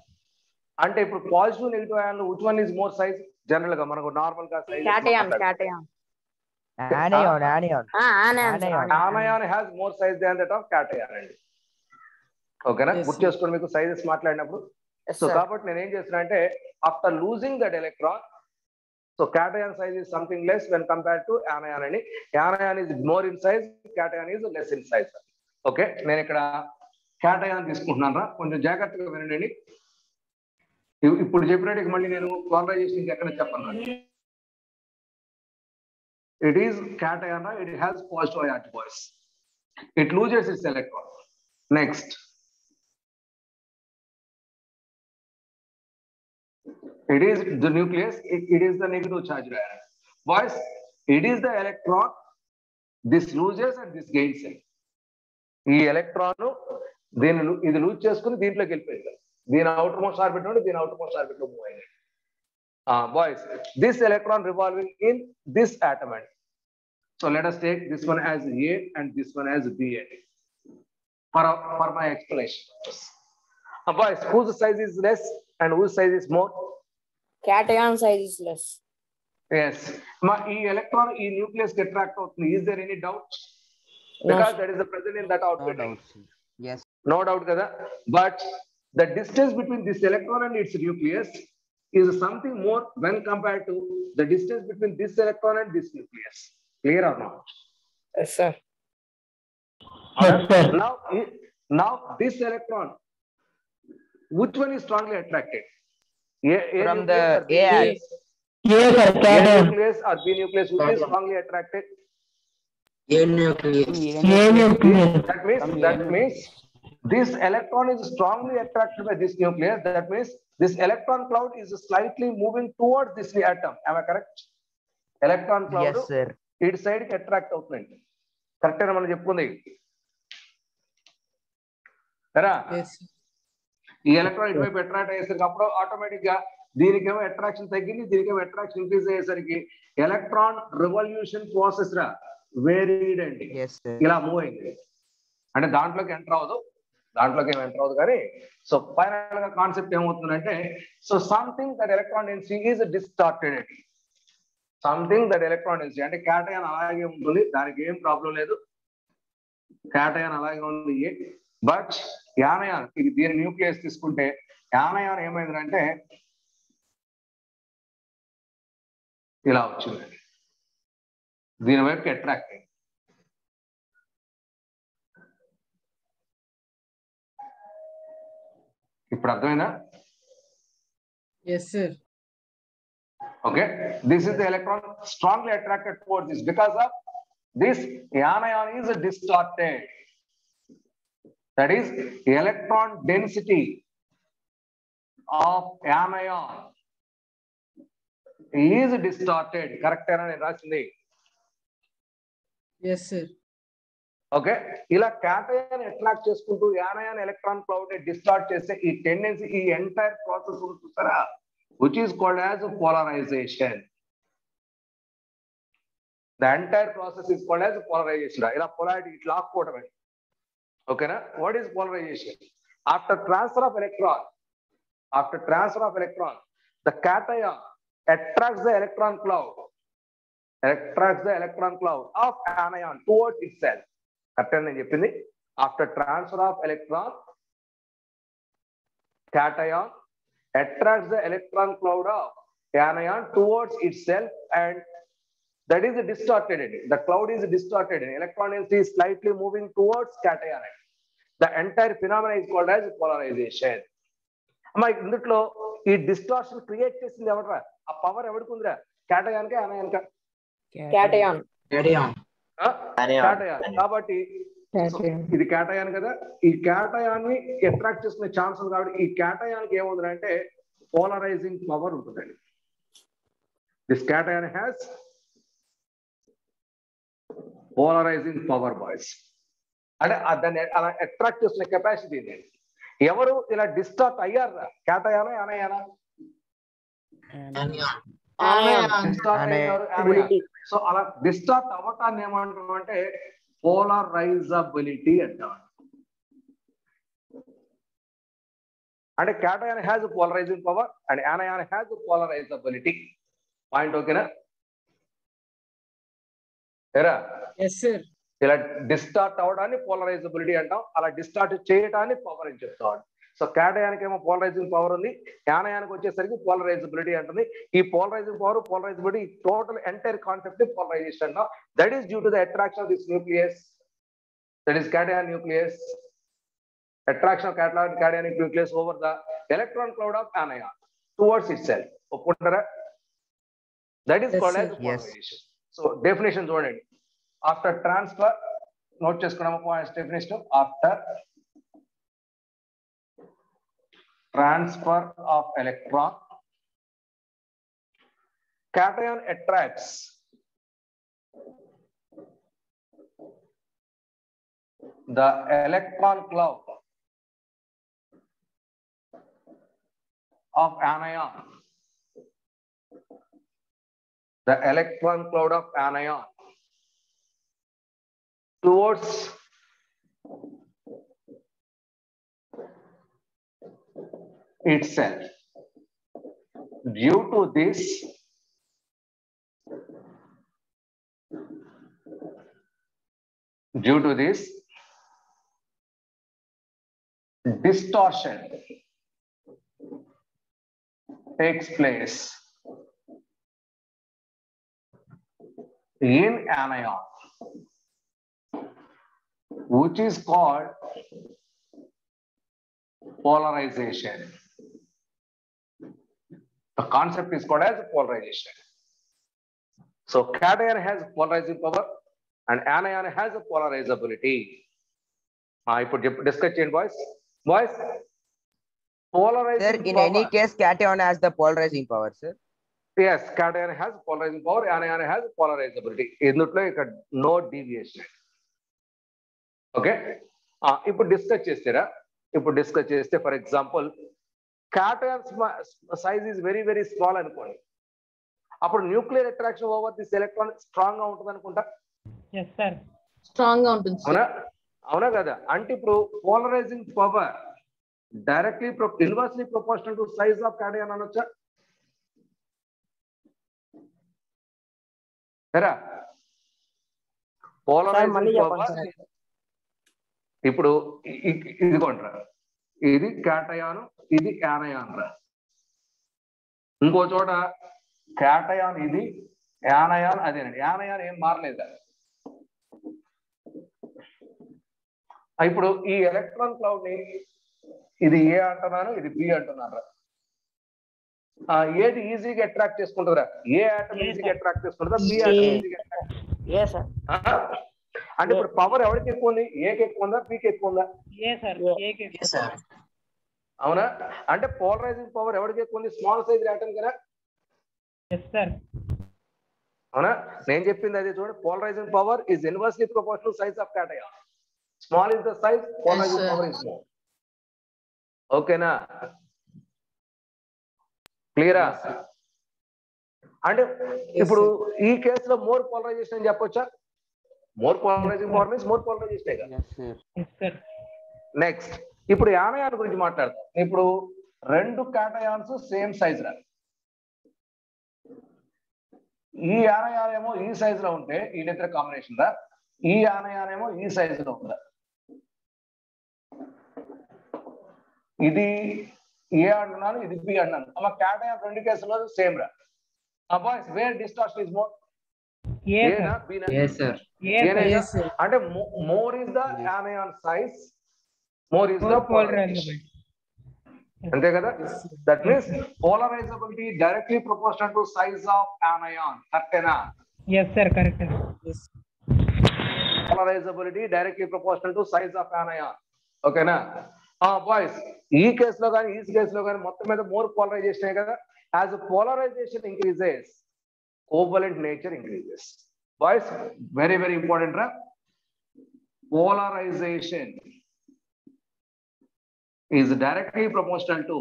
అంటే ఇప్పుడు positive negative ion which one is more size జనరల్గా మనకు నార్మల్గా cation cation Anion, anion. Anion Anion. Anion has more size than that of cation అండి ఓకేనా గుర్తు. చేసుకోండి మీకు సైజెస్ మాట్లాడినప్పుడు. సో కాబట్టి నేను ఏం చేస్తున్నా అంటే after losing that electron so cation size is something less when compare to anion అని anion is more in size cation is less in size okay నేను ఇక్కడ క్యాటయాన్ తీసుకుంటున్నాను రా. కొంచెం జాగ్రత్తగా వినండి. ఇప్- ఇప్పుడు చెప్పినట్టు ఇక మళ్ళీ నేను కాన్వర్జేషన్ ఎక్కడ చెప్పను it is cation it has positive antibodies it loses its electron. Next. It is the nucleus it, it is the negative charge ion boys it is the electron this loses and this gains it. ఈ ఎలక్ట్రాన్ దీని ఇది లూజ్ చేసుకుని దీంట్లోకి వెళ్ళిపోయింది. దీని అవుటర్ మోస్ట్ ఆర్బిట్ నుండి దీని అవుటర్ మోస్ట్ ఆర్బిట్లో మూవ్ అయింది boys this electron revolving in this atom. అండి So let us take this one as A and this one as B for, for my explanation. Uh, boys, whose size is less and whose size is more? Cation size is less. Yes. Ma, e electron, e nucleus get trapped out. Is there any doubt? Because no. that is the present in that outfit. No doubt. Yes. No doubt, Kada. But the distance between this electron and its nucleus is something more when compared to the distance between this electron and this nucleus. Clear or not? Yes, sir. Yes. Now, now this electron, which one is strongly attracted? A, A From the AI. Yes. A nucleus or B nucleus, which is strongly attracted? A nucleus. A nucleus. That means, that means this electron is strongly attracted by this nucleus. That means this electron cloud is slightly moving towards this atom. Am I correct? Electron cloud. Yes, sir. ఇటు సైడ్కి అట్రాక్ట్ అవుతుందండి. కరెక్ట్ మనం చెప్పుకుంది. సరా. ఈ ఎలక్ట్రాన్ ఇటువైపు అట్రాక్ట్ అయ్యేసరికి అప్పుడు ఆటోమేటిక్గా దీనికేమో అట్రాక్షన్ తగ్గింది దీనికేమో అట్రాక్షన్ ఇంక్రీజ్ అయ్యేసరికి ఎలక్ట్రాన్ రివల్యూషన్ ప్రాసెస్ రా వేరీడ్ అండి. ఇలా మూవ్ అయింది. అంటే దాంట్లోకి ఎంటర్ అవ్వదు. దాంట్లోకి ఏమి ఎంటర్ అవ్వదు కానీ సో ఫైనల్గా కాన్సెప్ట్ ఏమవుతుందంటే so something that electron density is distorted అండి సంథింగ్ దట్ ఎలక్ట్రాన్ అంటే క్యాటయాన్ అలాగే ఉంటుంది. దానికి ఏం ప్రాబ్లం లేదు. క్యాటయాన్ అలాగే ఉంది. బట్ యానయాన్ ఇది దీని న్యూక్లియస్ తీసుకుంటే యానయాన్ ఏమైందంటే ఇలా వచ్చింది. దీని వైపుకి అట్రాక్ట్ అయింది. ఇప్పుడు అర్థమైందా? Yes sir Okay, this is the electron strongly attracted towards this because of this anion is distorted. That is electron density of anion is distorted. Correct అని రాసింది Yes, sir. ఓకే ఇలా క్యాటయాన్ అట్రాక్ట్ చేసుకుంటూ యానయాన్ ఎలక్ట్రాన్ క్లౌడ్ ని డిస్టార్ట్ చేస్తే ఈ టెండెన్సీ ఈ ఎంటైర్ ప్రాసెస్ చూస్తారా which is called as polarization the entire process is called as polarization ఇలా పొలారిటీ ఇట్లా ఆపుకోవడమే ఓకేనా what is polarization after transfer of electron after transfer of electron the cation attracts the electron cloud attracts the electron cloud of anion towards itself correct అని నేను చెప్పింది after transfer of electron cation attracts the electron cloud of anion towards itself and that is distorted the cloud is distorted electron density is slightly moving towards cation the entire phenomena is called as polarization అమ్మా ఇందుట్లో ఈ డిస్టార్షన్ క్రియేట్ చేసింది ఎవడరా ఆ పవర్ ఎవరికి ఉందిరా కేటయానికే అనయానిక క్యాటయాన్ రేడియం కేటయాన్ కాబట్టి ఇది కేటయాన్ కదా? ఈ కేటయాన్ని అట్రాక్ట్ చేసుకునే ఛాన్స్ ఉంది కాబట్టి ఈ కేటయానికి ఏముంది అంటే పోలరైజింగ్ పవర్ ఉంటుందండి. This cation has polarizing power boys అంటే దాన్ని అలా అట్రాక్ట్ చేసుకునే కెపాసిటీ ఇది. ఎవరు ఇలా డిస్టార్ట్ అయ్యారా? కేటయానా అయ్యారు సో అలా డిస్టార్ట్ అవ్వటాన్ని ఏమంటాం అంటే పోలరైజబిలిటీ అంటాం అంటే cation has polarizing power and anion has polarizability point ఓకేనా? సార్ ఇలా డిస్టార్ట్ అవడాన్ని పోలరైజబిలిటీ అంటాం. అలా డిస్టార్ట్ చేయడాన్ని పవర్ అని చెప్తాం. సో క్యాటయానికి ఏమో పోలరైజింగ్ పవర్ ఉంది. యానయానికి వచ్చేసరికి పోలరైజబిలిటీ అంటుంది. ఈ polarizing power polarizability total entire concept polarization అంటాం that is due to the attraction of this nucleus that is cation nucleus attraction of catalytic cationic nucleus over the electron cloud of anion towards itself. ఒప్పుకుంటారా? That is called sir. As polarization so definition చూడండి. ఆఫ్టర్ ట్రాన్స్ఫర్ నోట్ చేసుకున్నాము points definition after transfer of electron. Cation attracts the electron cloud of anion. The electron cloud of anion towards itself. Due to this, due to this distortion takes place in anion which is called polarization the concept is called as polarization so cation has polarizing power and anion has a polarizability ఆ, ఇప్పుడు చెప్పు డిస్కస్ చేయండి boys boys Sir, polarizing in any case, cation has the polarizing power, sir. Yes cation has polarizing power anion has polarizability ఇందుట్లో ఇక్కడ నో డీవియేషన్ ఓకే ఇప్పుడు డిస్కస్ చేస్తారా ఇప్పుడు డిస్కస్ చేస్తే for example Cation size is very very small అనుకోండి. అప్పుడు nuclear attraction over this electron స్ట్రాంగ్గా ఉంటుంది అనుకుంటా? స్ట్రాంగ్గా ఉంటుంది అవునా? అవునా కదా? అంటే ఇప్పుడు polarizing power directly inversely proportional to size of cation అనొచ్చా? సరే. మళ్ళీ పోలరైజింగ్ పవర్. ఇప్పుడు ఇ- ఇ- ఇదిగోండ్రా ఇది క్యాటయాన్ ఇది యానయాన్ రా ఇంకో చోట క్యాటయాన్ ఇది యానయాన్ అదేనండి యానయాన్ ఏం మారలేదు. ఇప్పుడు ఈ ఎలక్ట్రాన్ క్లౌడ్ని ఇది ఏ అంటున్నాను ఇది బి అంటున్నాను ఆ, ఏది ఈజీగా అట్రాక్ట్ చేసుకుంటుందిరా? ఏ ఆటం ఈజీగా అట్రాక్ట్ చేసుకుంటుందా బి ఆటం. ఈజీగా అట్రాక్ట్ అంటే ఇప్పుడు పవర్ ఎవరికి ఎక్కువ ఉంది? ఏకి ఎక్కువ ఉందా? బికి ఎక్కువ ఉందా? అవునా? అంటే పోలరైజింగ్ పవర్ ఎవరికి ఎక్కువ ఉంది? స్మాల్ సైజ్ ఆటం కదా? అవునా? నేను చెప్పింది అదే చూడండి. Polarizing power is inversely proportional size of క్యాటయా small is the size polarizing. Power is small ఓకేనా క్లియరా అంటే ఇప్పుడు ఈ కేసులో మోర్ పోలరైజేషన్ అని చెప్పొచ్చా? More polarizing power means more polarization next ఇప్పుడు యానయాన్ గురించి మాట్లాడతాం. ఇప్పుడు రెండు క్యాటయాన్స్ సేమ్ సైజ్ రా. ఈ యానయాన్ ఏమో ఈ సైజ్లో ఉంటే ఈ ఇద్దరు కాంబినేషన్ రా. ఈ యానయాన్ ఏమో ఈ సైజ్లో ఉందా? ఇది ఏ అంటున్నాను? ఇది బి అంటున్నాను. అలా క్యాటయాన్ రెండు కేసుల్లో సేమ్ రా. Boys where distortion is more అంటే more is the anion size more is the అంతే కదా? That means polarizability directly proportional to size of anion. కరెక్టేనా yes sir correct polarizability directly proportional to size of anion. ఓకేనా ఆ బాయ్స్ ఈ కేసులో కానీ ఈ కేసులో కానీ మొత్తం మీద మోర్ పోలరైజేషన్ కదా? As polarization increases covalent nature increases boys very very important రా polarization is directly proportional to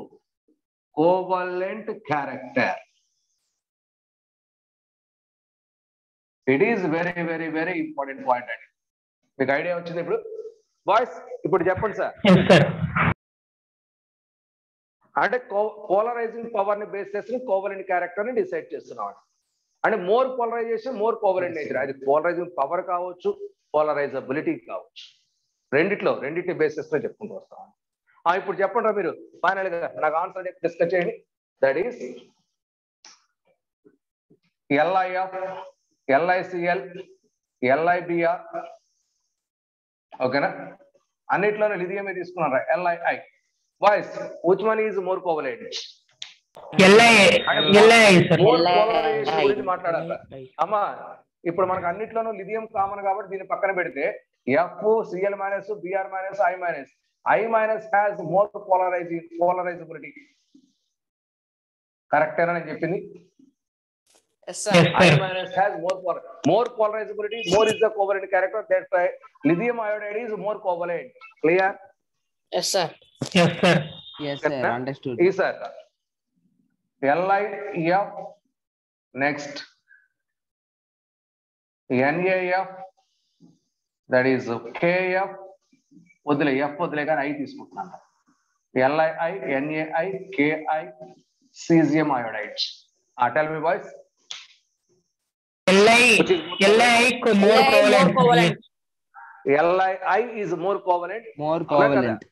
covalent character. It is very very very important point అండి. మీకు ఐడియా వచ్చింది ఇప్పుడు? బాయ్స్ ఇప్పుడు చెప్పండి సార్. అంటే పోలరైజింగ్ పవర్ని బేస్ చేసుకుని కోవలెంట్ క్యారెక్టర్ని డిసైడ్ చేస్తున్నాం. అంటే more polarisation more covalent nature అది పోలరైజింగ్ పవర్ కావచ్చు పోలరైజబిలిటీ కావచ్చు. రెండిట్లో రెండింటిని బేస్ చేసుకుని చెప్పుకుంటూ వస్తాం ఇప్పుడు చెప్పండి మీరు. ఫైనల్గా నాకు ఆన్సర్ డిస్కస్ చేయండి. That is LiF LiCl LiBr ఓకేనా అన్నిట్లోనే లిథియమే తీసుకున్నారా LiI boys which one is more covalent అమ్మా ఇప్పుడు మనకు అన్నిట్లోనూ లిథియం కామన్ కాబట్టి దీన్ని పక్కన పెడితే F Cl minus Br minus I minus I minus has more polarizing polarizability కరెక్టేనా నేను చెప్పింది? More polarizability more is the covalent character that by lithium iodide is more covalent clear yes sir ఈ sir Yes, sir. LIF next. NAF that is KF వదిలే ఎఫ్ వదిలే కానీ ఐ తీసుకుంటున్నాను LiI NaI KI caesium iodides tell me boys Li Li more covalent LiI is more covalent More covalent.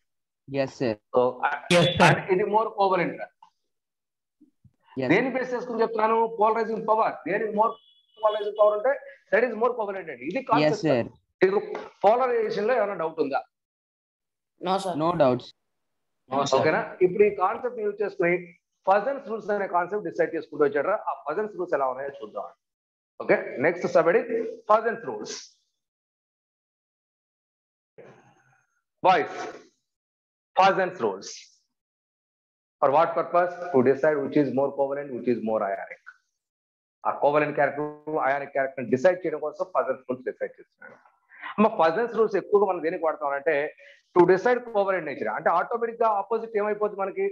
Yes, sir. Yes sir ఇది మోర్ కోవలెంట్ Yes. దేని బేస్ చేసుకుని చెప్తున్నాను పోలరైజింగ్ పవర్ దేని మోర్ పోలరైజింగ్ పవర్ అంటే దట్ ఈస్ మోర్ కోవలెంట్ అండి ఇది sir. పోలరైజేషన్లో ఏమైనా డౌట్ ఉందా? No doubts. ఓకేనా ఇప్పుడు ఈ కాన్సెప్ట్ యూజ్ చేసుకుని ఫజన్స్ రూల్స్ అనే కాన్సెప్ట్ డిసైడ్ చేసుకుంటూ వచ్చాడు ఆ ఫజన్స్ రూల్స్ ఎలా ఉన్నాయో చూద్దాం. Okay next సబడి Fajans rules boys Fajans rules for what purpose to decide which is more covalent which is more ionic ఆ covalent character ionic character decide చేయడం కోసం ఫజన్స్ రూల్స్ డిసైడ్ చేస్తున్నాడు అమ్మ ఫజన్స్ రూల్స్ ఎక్కువగా మనం దేనికి వాడతాం అంటే టు డిసైడ్ కోవలెంట్ నేచర్ అంటే ఆటోమేటిక్గా ఆపోజిట్ ఏమైపోతుంది మనకి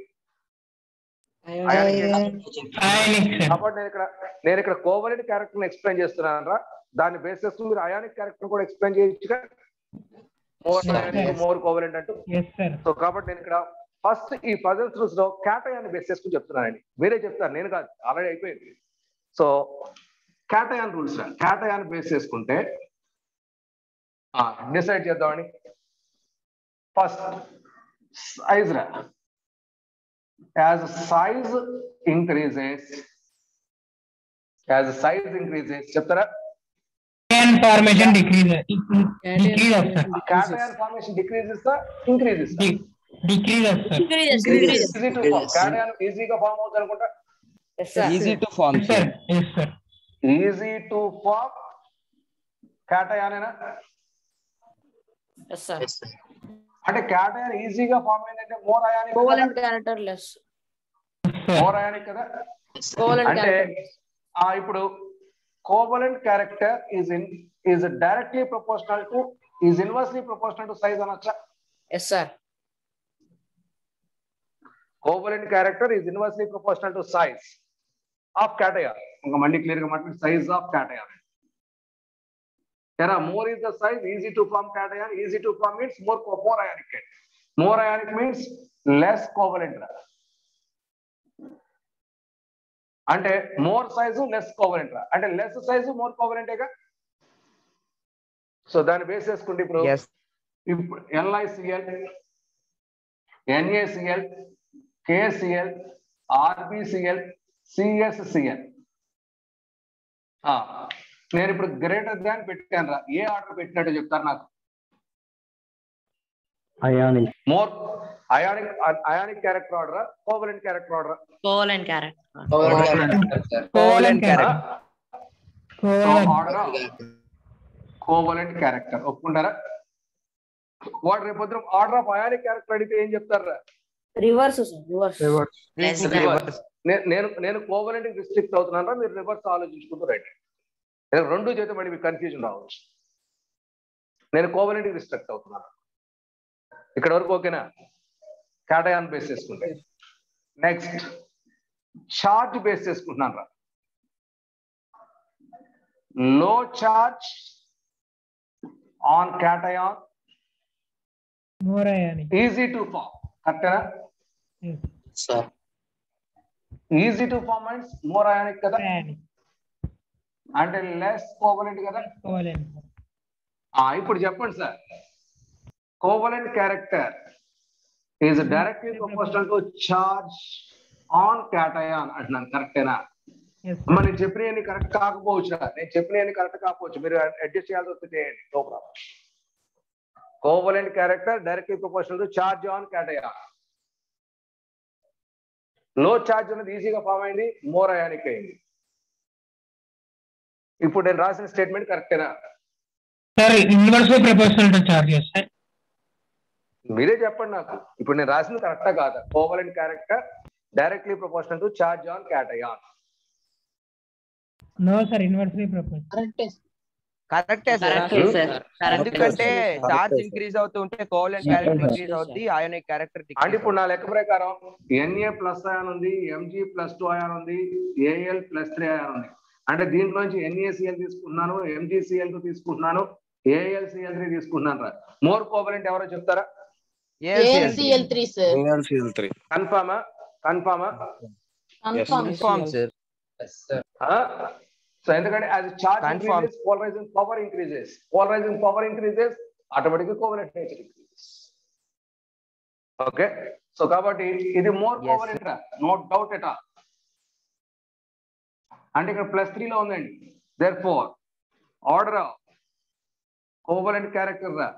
కాబట్టి నేను ఇక్కడ నేను ఇక్కడ కోవలెంట్ క్యారెక్టర్ ఎక్స్ప్లెయిన్ చేస్తున్నాను రా దాన్ని బేస్ చేసుకుని మీరు అయానిక్ క్యారెక్టర్ కూడా ఎక్స్ప్లెయిన్ చేయొచ్చుగా? మోర్ మోర్ కోవలెంట్ అంటూ? సో కాబట్టి నేను ఇక్కడ ఫస్ట్ ఈ పజల్స్ రూల్స్లో క్యాటయాన్ని బేస్ చేసుకుని చెప్తున్నానండి మీరే చెప్తారు నేను కాదు ఆల్రెడీ అయిపోయింది. So cation rules cation base చేసుకుంటే డిసైడ్ చేద్దామండి ఫస్ట్ సైజ్ రా. As size increases as size increases చెప్తారా? Cation formation decrease decrease of sir. Cation formation increases decrease of sir easy to form ఈజీగా అవుతుంది అనుకుంటా? Sir Easy to form, yes sir. sir. yes sir. Easy to form క్యాటయానేనా అంటే క్యాటయాన్ ఈజీగా ఫార్మ్ అయిందంటే more ionic covalent character less more ionic కదా? కోవలెంట్ అంటే ఆ ఇప్పుడు covalent character is in is directly proportional to is inversely proportional to size అనొచ్చా? Yes sir covalent character is inversely proportional to size of cation ఇంకా మళ్ళీ క్లియర్గా మాట్లాడి. సైజ్ ఆఫ్ క్యాటయాన్ ఎరా more is the size easy to form cation easy to form means more more ionic more ionic means less covalent అంటే మోర్ సైజు లెస్ కోవలెంట్ రా అంటే లెస్ సైజు మోర్ కోవలెంటేగా సో దాన్ని బేస్ చేసుకుంటే ఇప్పుడు Yes. ఇప్పుడు ఎల్ఐసిఎల్ ఎన్ఏసిఎల్ కేసిఎల్ ఆర్బిసిఎల్ సిఎస్సిఎల్ నేను ఇప్పుడు గ్రేటర్ దాన్ పెట్టాను రా ఏ ఆర్డర్ పెట్టినట్టు చెప్తారు నాకు? Ionic more ionic ionic character order covalent character order covalent character. Covalent. Order covalent character ఒప్పుకుంటారా? వాడు రేపు ఆర్డర్ ఆఫ్ అయానిక్ క్యారెక్టర్ అడిగితే ఏం చెప్తారా రివర్స్ నేను నేను కోవలెంట్ రిస్ట్రిక్ట్ అవుతున్నారా మీరు రివర్స్ ఆలోచించుకుంటూ రైట్. నేను రెండు చేత మళ్ళీ మీకు కన్ఫ్యూజన్ రావచ్చు. నేను కోవలెంట్ రిస్ట్రిక్ట్ అవుతున్నాను? ఇక్కడ వరకు ఓకేనా క్యాటయాన్ బేస్ చేసుకుంటే. నెక్స్ట్ చార్జ్ బేస్ చేసుకుంటున్నాను రా. On cation. More ionic. easy to form. కరెక్టేనా. Sir easy to form means more ionic కదా. అంటే లెస్ కోవలెంట్ కదా? ఇప్పుడు చెప్పండి sir. Covalent character is directly proportional to charge on cation అంటున్నాను కరెక్టేనా. అమ్మ నేను చెప్పినవన్నీ కరెక్ట్ కాకపోవచ్చు నేను చెప్పినవన్నీ కరెక్ట్ కాకపోవచ్చు. మీరు అడ్జస్ట్ చేయాల్సి వస్తే చేయండి no problem covalent character directly proportional to charge on cation లో చార్జ్ అనేది ఈజీగా ఫామ్ అయింది మోర్ అయానిక్ అయింది ఇప్పుడు నేను రాసిన స్టేట్మెంట్ కరెక్టేనా. Sir. మీరే చెప్పండి నాకు ఇప్పుడు నేను రాసింది కరెక్టా కాదా covalent character directly proportional to charge on cation No, sir, inversely proportional. కరెక్టే సార్ కరెక్ట్ సార్. ఎందుకంటే చార్జ్ ఇంక్రీజ్ అవుతూ ఉంటే కోవలెంట్ క్యారెక్టర్ ఇంక్రీజ్ అవుద్ది అయోనిక్ క్యారెక్టర్ అంటే ఇప్పుడు నా లెక్క ప్రకారం ఎన్ఏ ప్లస్ అయాన్ ఉంది ఎంజీ ప్లస్ టూ అయాన్ ఉంది ఏఎల్ ప్లస్ త్రీ అయాన్ ఉంది. అంటే దీంట్లోంచి ఎన్ఏసిఎల్ తీసుకుంటున్నాను ఎంజీసీఎల్ తీసుకుంటున్నాను ఏఎల్సిఎల్ త్రీ తీసుకుంటున్నాను రా. మోర్ కోవలెంట్ ఎవరో చెప్తారా. కన్ఫామా కన్ఫామా కన్ఫర్మ్ కన్ఫర్మ్ సార్ సో ఎందుకంటే as charge. Increases polarizing power increases polarizing power increases automatic covalent nature increases okay so కాబట్టి ఇది more covalent no doubt at all అంటే ఇక్కడ ప్లస్ త్రీ లో ఉందండి. Therefore order covalent character రా.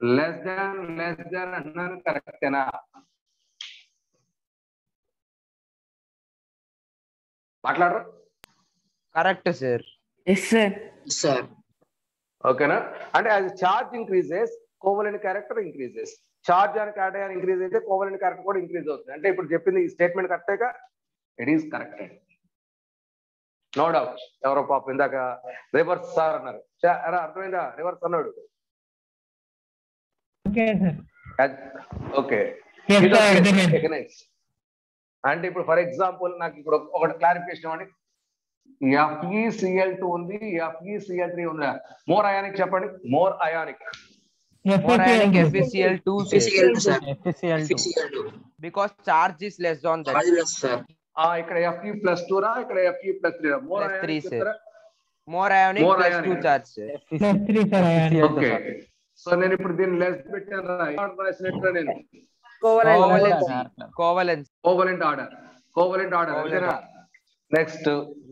లెస్ దాన్ లెస్ దాన్ అంటున్నాను కరెక్టేనా మాట్లాడరు? Correct sir. Yes sir sir ఓకేనా? అంటే as charge increases covalent character increases charge అని క్యాటయాన్ ఇంక్రీజ్ అయితే కోవలెంట్ క్యారెక్టర్ కూడా ఇంక్రీజ్ అవుతుంది. అంటే ఇప్పుడు చెప్పింది ఈ statement కరెక్టేగా it is corrected no doubt ఎవరో పాప ఇందాక రివర్స్ సార్ అన్నారు. అర్థమైందా? రివర్స్ అన్నాడు. ఓకే. అంటే ఇప్పుడు ఫర్ ఎగ్జాంపుల్ నాకు ఇప్పుడు ఒక- ఒకటి క్లారిఫికేషన్ ఇవ్వండి. ఎఫ్ఈసిఎల్ టూ ఉంది ఎఫ్ఈసిఎల్ త్రీ ఉందా మోర్ అయానిక్ చెప్పండి more ionic more ionic FeCl2. FeCl two FeCl sir FeCl2 FeCl2. Because charge is less on that అది లేదు సార్ ఇక్కడ ఎఫ్ఈ ప్లస్ టూ రా ఇక్కడ Fe plus three more Plus three, ionic sir. చెప్తారా more ionic More plus two ionic. Charge Plus three, sir, ionic. Okay so నేను ఇప్పుడు దీన్ని లెస్ పెట్టాను రా ఏం రాసినట్టు నేను covalence covalence covalent order covalent order Covalent ఓకేనా next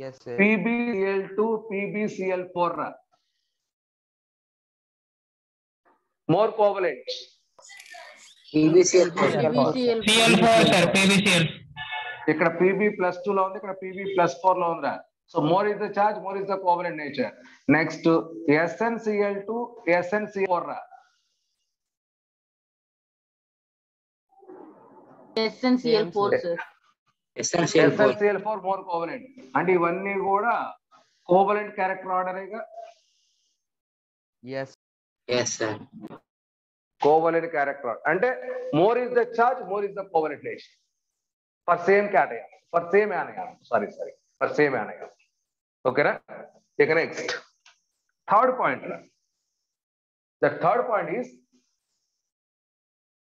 yes sir PbCl two PbCl four రా more covalent PBCl CL4, sir, PBCl. ఇక్కడ పీబీ ప్లస్ టూ లో ఉంది ఇక్కడ పీబీ ప్లస్ ఫోర్లో ఉందిరా. So more is the charge more is the covalent nature next SnCl two SnC four రా. SnCl four sir SnCl four more covalent అంటే ఇవన్నీ కూడా covalent character ఆర్డరేగా yes yes sir covalent character అంటే more is the charge more is the covalent nature for same cation for same anion sorry sorry for same anion ఓకేనా ఇక next third point the third point is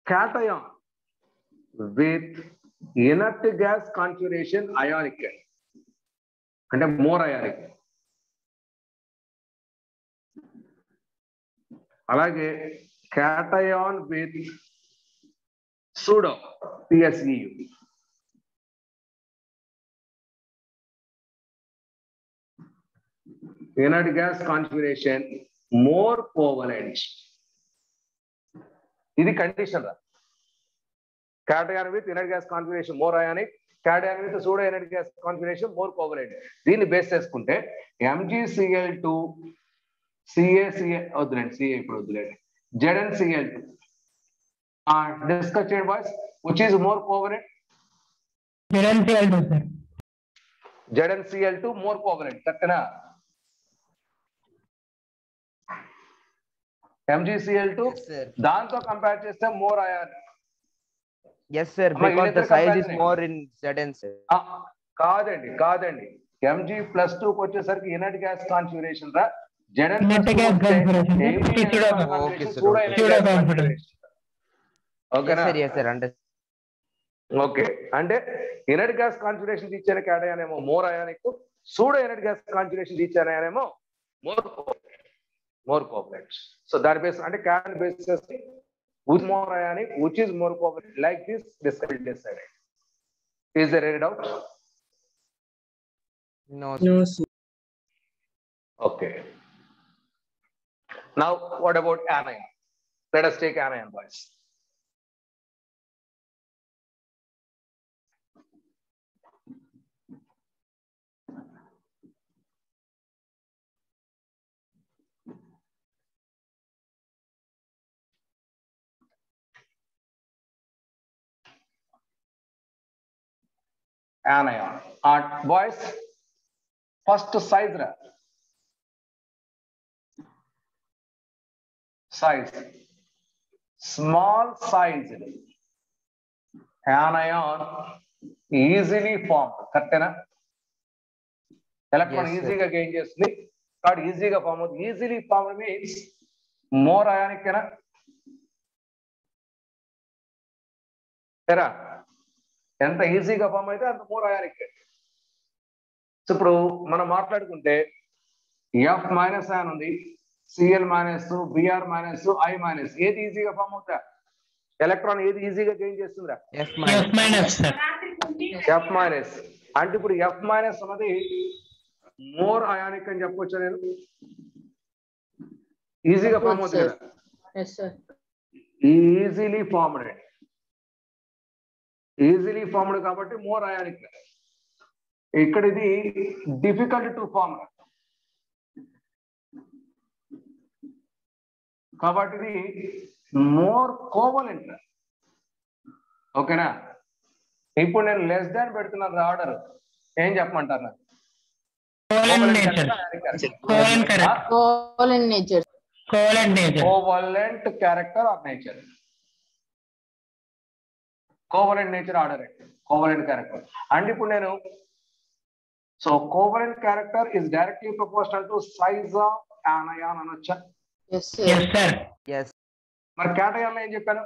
cation with inert gas configuration ionic. అంటే మోర్ అయానిక్. అలాగే cation Bethi pseudo PSE inert gas configuration more covalent. ఇది కండిషన్ రా. Cation with inert gas configuration more ionic cation with pseudo inert gas configuration more covalent దీన్ని బేస్ చేసుకుంటే ఎంజీసీఎల్ టు సిఏసిఎల్ వద్దులేండి సిఏ ఇప్పుడు వద్దులేండి. జెడ్ఎన్సిఎల్ టు డిస్కస్ చేయండి boys which is more covalent ZnCl2, sir. ZnCl two more covalent కరెక్టేనా ఎంజీసీఎల్ టు సార్ దాంతో కంపేర్ చేస్తే more ion yes sir because the size is. More in Zn sir కాదండి కాదండి. ఎంజీ ప్లస్ టూ వచ్చేసరికి ఇనర్ట్ గ్యాస్ కాన్ఫిగరేషన్ రా. Zn Net gas configuration. Pseudo- Okay, sir, Pseudo configuration. ఓకేనా? సార్ అంటే ఓకే. అంటే ఇనర్ట్ గ్యాస్ కాన్ఫిగరేషన్ ఇచ్చిన క్యాటయాన్ ఏమో more ionic pseudo inert gas configuration ఏమో మోర్ మోర్ కోఆపరేట్ సో దాని బేస్ అంటే can bases with Who's more ionic? Which is more covalent? Like this, decide, decide. Is there any doubt? No. No. Sir. Okay. Now, what about anion? Let us take anion, boys. Anion. Uh, boys, first size. ra. size small size anion easily formed కరెక్టేనా ఎలక్ట్రాన్ Yes, sir. ఈజీగా గెయిన్ చేస్తుంది కాబట్టి ఈజీగా ఫామ్ అవుతుంది easily form means more ionic ఏనా ఎరా ఎంత ఈజీగా ఫామ్ అయితే అంత మోర్ అయానిక్ సో ఇప్పుడు మనం మాట్లాడుకుంటే ఎఫ్ మైనస్ అయాన్ ఉంది Cl minus Br minus I minus ఏది ఈజీగా ఫామ్ అవుతా ఎలక్ట్రాన్ ఏది ఈజీగా గెయిన్ చేస్తుందా ఎఫ్ ఎఫ్ మైనస్ అంటే ఇప్పుడు ఎఫ్ మైనస్ అన్నది మోర్ అయానిక్ అని చెప్పొచ్చా నేను? ఈజీగా ఫామ్ అవుతుంది కదా? Yes, sir. Easily formed easily formed కాబట్టి మోర్ అయానిక్ ఇక్కడ ఇది డిఫికల్ట్ టు ఫార్మ్ కాబట్టి ఇది మోర్ కోవలెంట్ ఓకేనా? ఇప్పుడు నేను లెస్ దాన్ పెడుతున్నాను ఆర్డర్ ఏం చెప్పమంటారు నాకు? Covalent nature covalent correct covalent nature order covalent character and ఇప్పుడు నేను so covalent character is directly proportional to size of anion అనొచ్చా మరి క్యాటయాన్ ఏం చెప్పాను?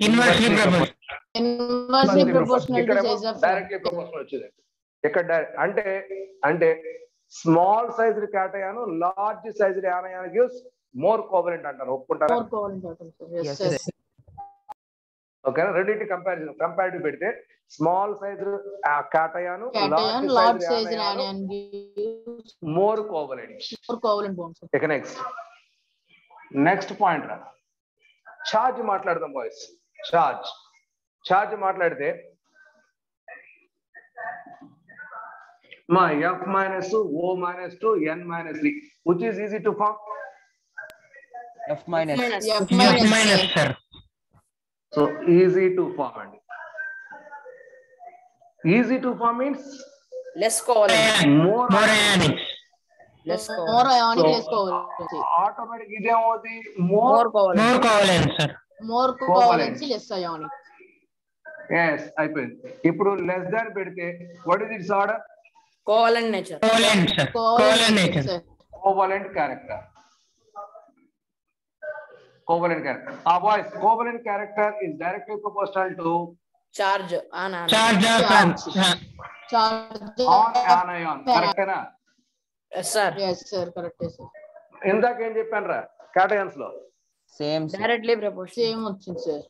Inversely propose Inversely proportional to size of. Directly proportional వచ్చింది. ఇక్కడ అంటే అంటే small size cation large size anion gives more covalent అంటారు. ఒప్పుకుంటారా More covalent atoms, sir. Yes, Yes, sir. sir. ఓకేనా రెండింటి కంపారిజన్ కంపారిటివ్ పెడితే small size cation Cation, large size anion gives more covalent more covalent bonds. sir. ఇక నెక్స్ట్ నెక్స్ట్ పాయింట్ రా. ఛార్జ్ మాట్లాడదాం బాయ్స్ ఛార్జ్ ఛార్జ్ మాట్లాడితే మా F minus O minus two N minus three which is easy to form F minus F F minus, minus. Sir so easy to form అండి easy to form means less covalent, more more ionic less covalent, More ionic, So- less covalency. Automatic ఇదేమవుతుంది more more covalent, more covalent sir Covalent. covalency, less ionic. Yes అయిపోయింది ఇప్పుడు లెస్ దాన్ పెడితే what is its order covalent nature, covalent sir covalent Covalent, nature covalent character. Covalent character ఆ voice covalent character is directly proposal to charge charge ఇందాక ఏం చెప్పాను రా కేటయన్స్లో సేమ్ డైరెక్ట్లీ సేమ్ వచ్చింది సార్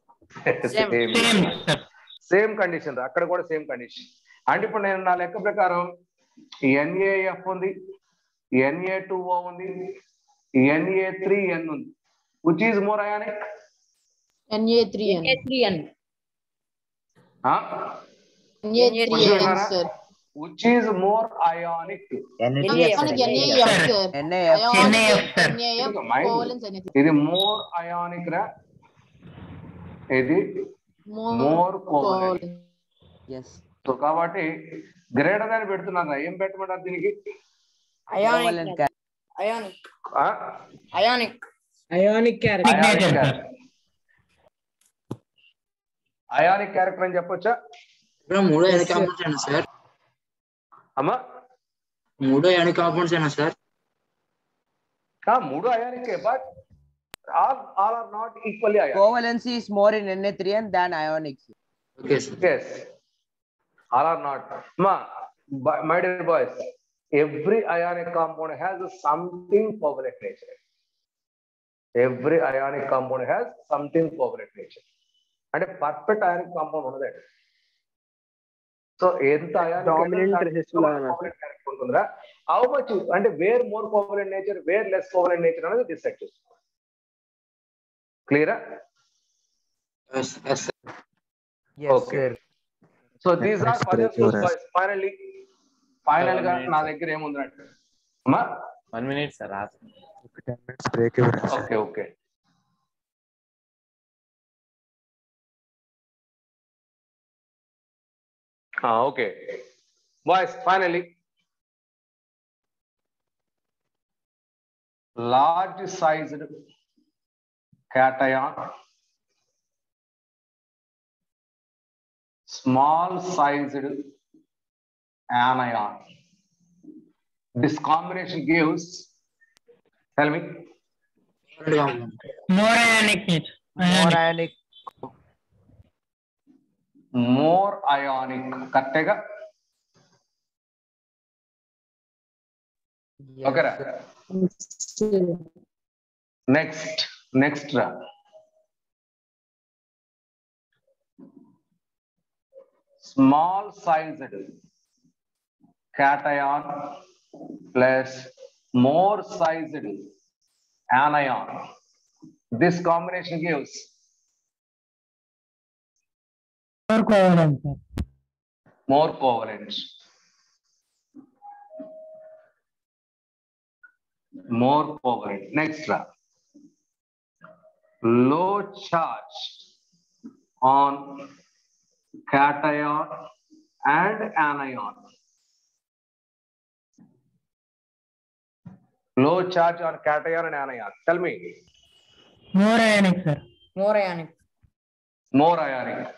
సేమ్ కండిషన్ అక్కడ కూడా సేమ్ కండిషన్ అంటే ఇప్పుడు నేను నా లెక్క ప్రకారం ఎన్ఏఎఫ్ ఉంది ఎన్ఏ టూ ఓ ఉంది ఎన్ఏ త్రీ ఎన్ ఉంది. Which is more ionic Na3N. Na3N, Na3N, sir. Which is more ionic మనకి NAF, sir. Ionic. NAF, Mind. covalence, anything. ఇది మోర్ అయానిక్ రా ఇది More మోర్ సో కాబట్టి గ్రేటర్ దాన్ని పెడుతున్నాను. ఏం పెట్టమంటారు దీనికి ionic, ionic, ఆ? ionic, Ionic character. Ionic Signature, character ionic character అని చెప్పొచ్చా బ్రో మూడో వెనక అమ్ముతాను సార్ అమ్మా మూడు అయానిక్ కాంపౌండ్స్ ఏనా సార్ ఆ, మూడు అయానికే but all all are not equally ionic Covalency is more in Na3N than ionic. Okay sir Yes. All are not. Ma, by- my dear boys, every ionic compound has something covalent nature. Every ionic compound has something covalent nature. అంటే పర్ఫెక్ట్ అయానిక్ కాంపౌండ్ ఉండదండి సో ఎంత. ఉంటుందా హౌ మచ్ అంటే where more covalent nature where less covalent nature అనేది డిసైడ్ చేస్తుంది క్లియరా sir. So these are finally ఫైనల్గా నా దగ్గర ఏముందంటే అమ్మా? One minute sir okay okay. Ah okay. Boys finally. Large sized cation small sized anion this combination gives tell me More ionic nature. More ionic. more ionic కరెక్టేగా Yes, ఓకేరా sir. నెక్స్ట్ నెక్స్ట్ రా small sized cation plus more sized anion. This combination gives. More covalent, more covalent. More covalent. Next ra low charge on cation and anion low charge on cation and anion tell me. More ionic, sir. More ionic. more ionic.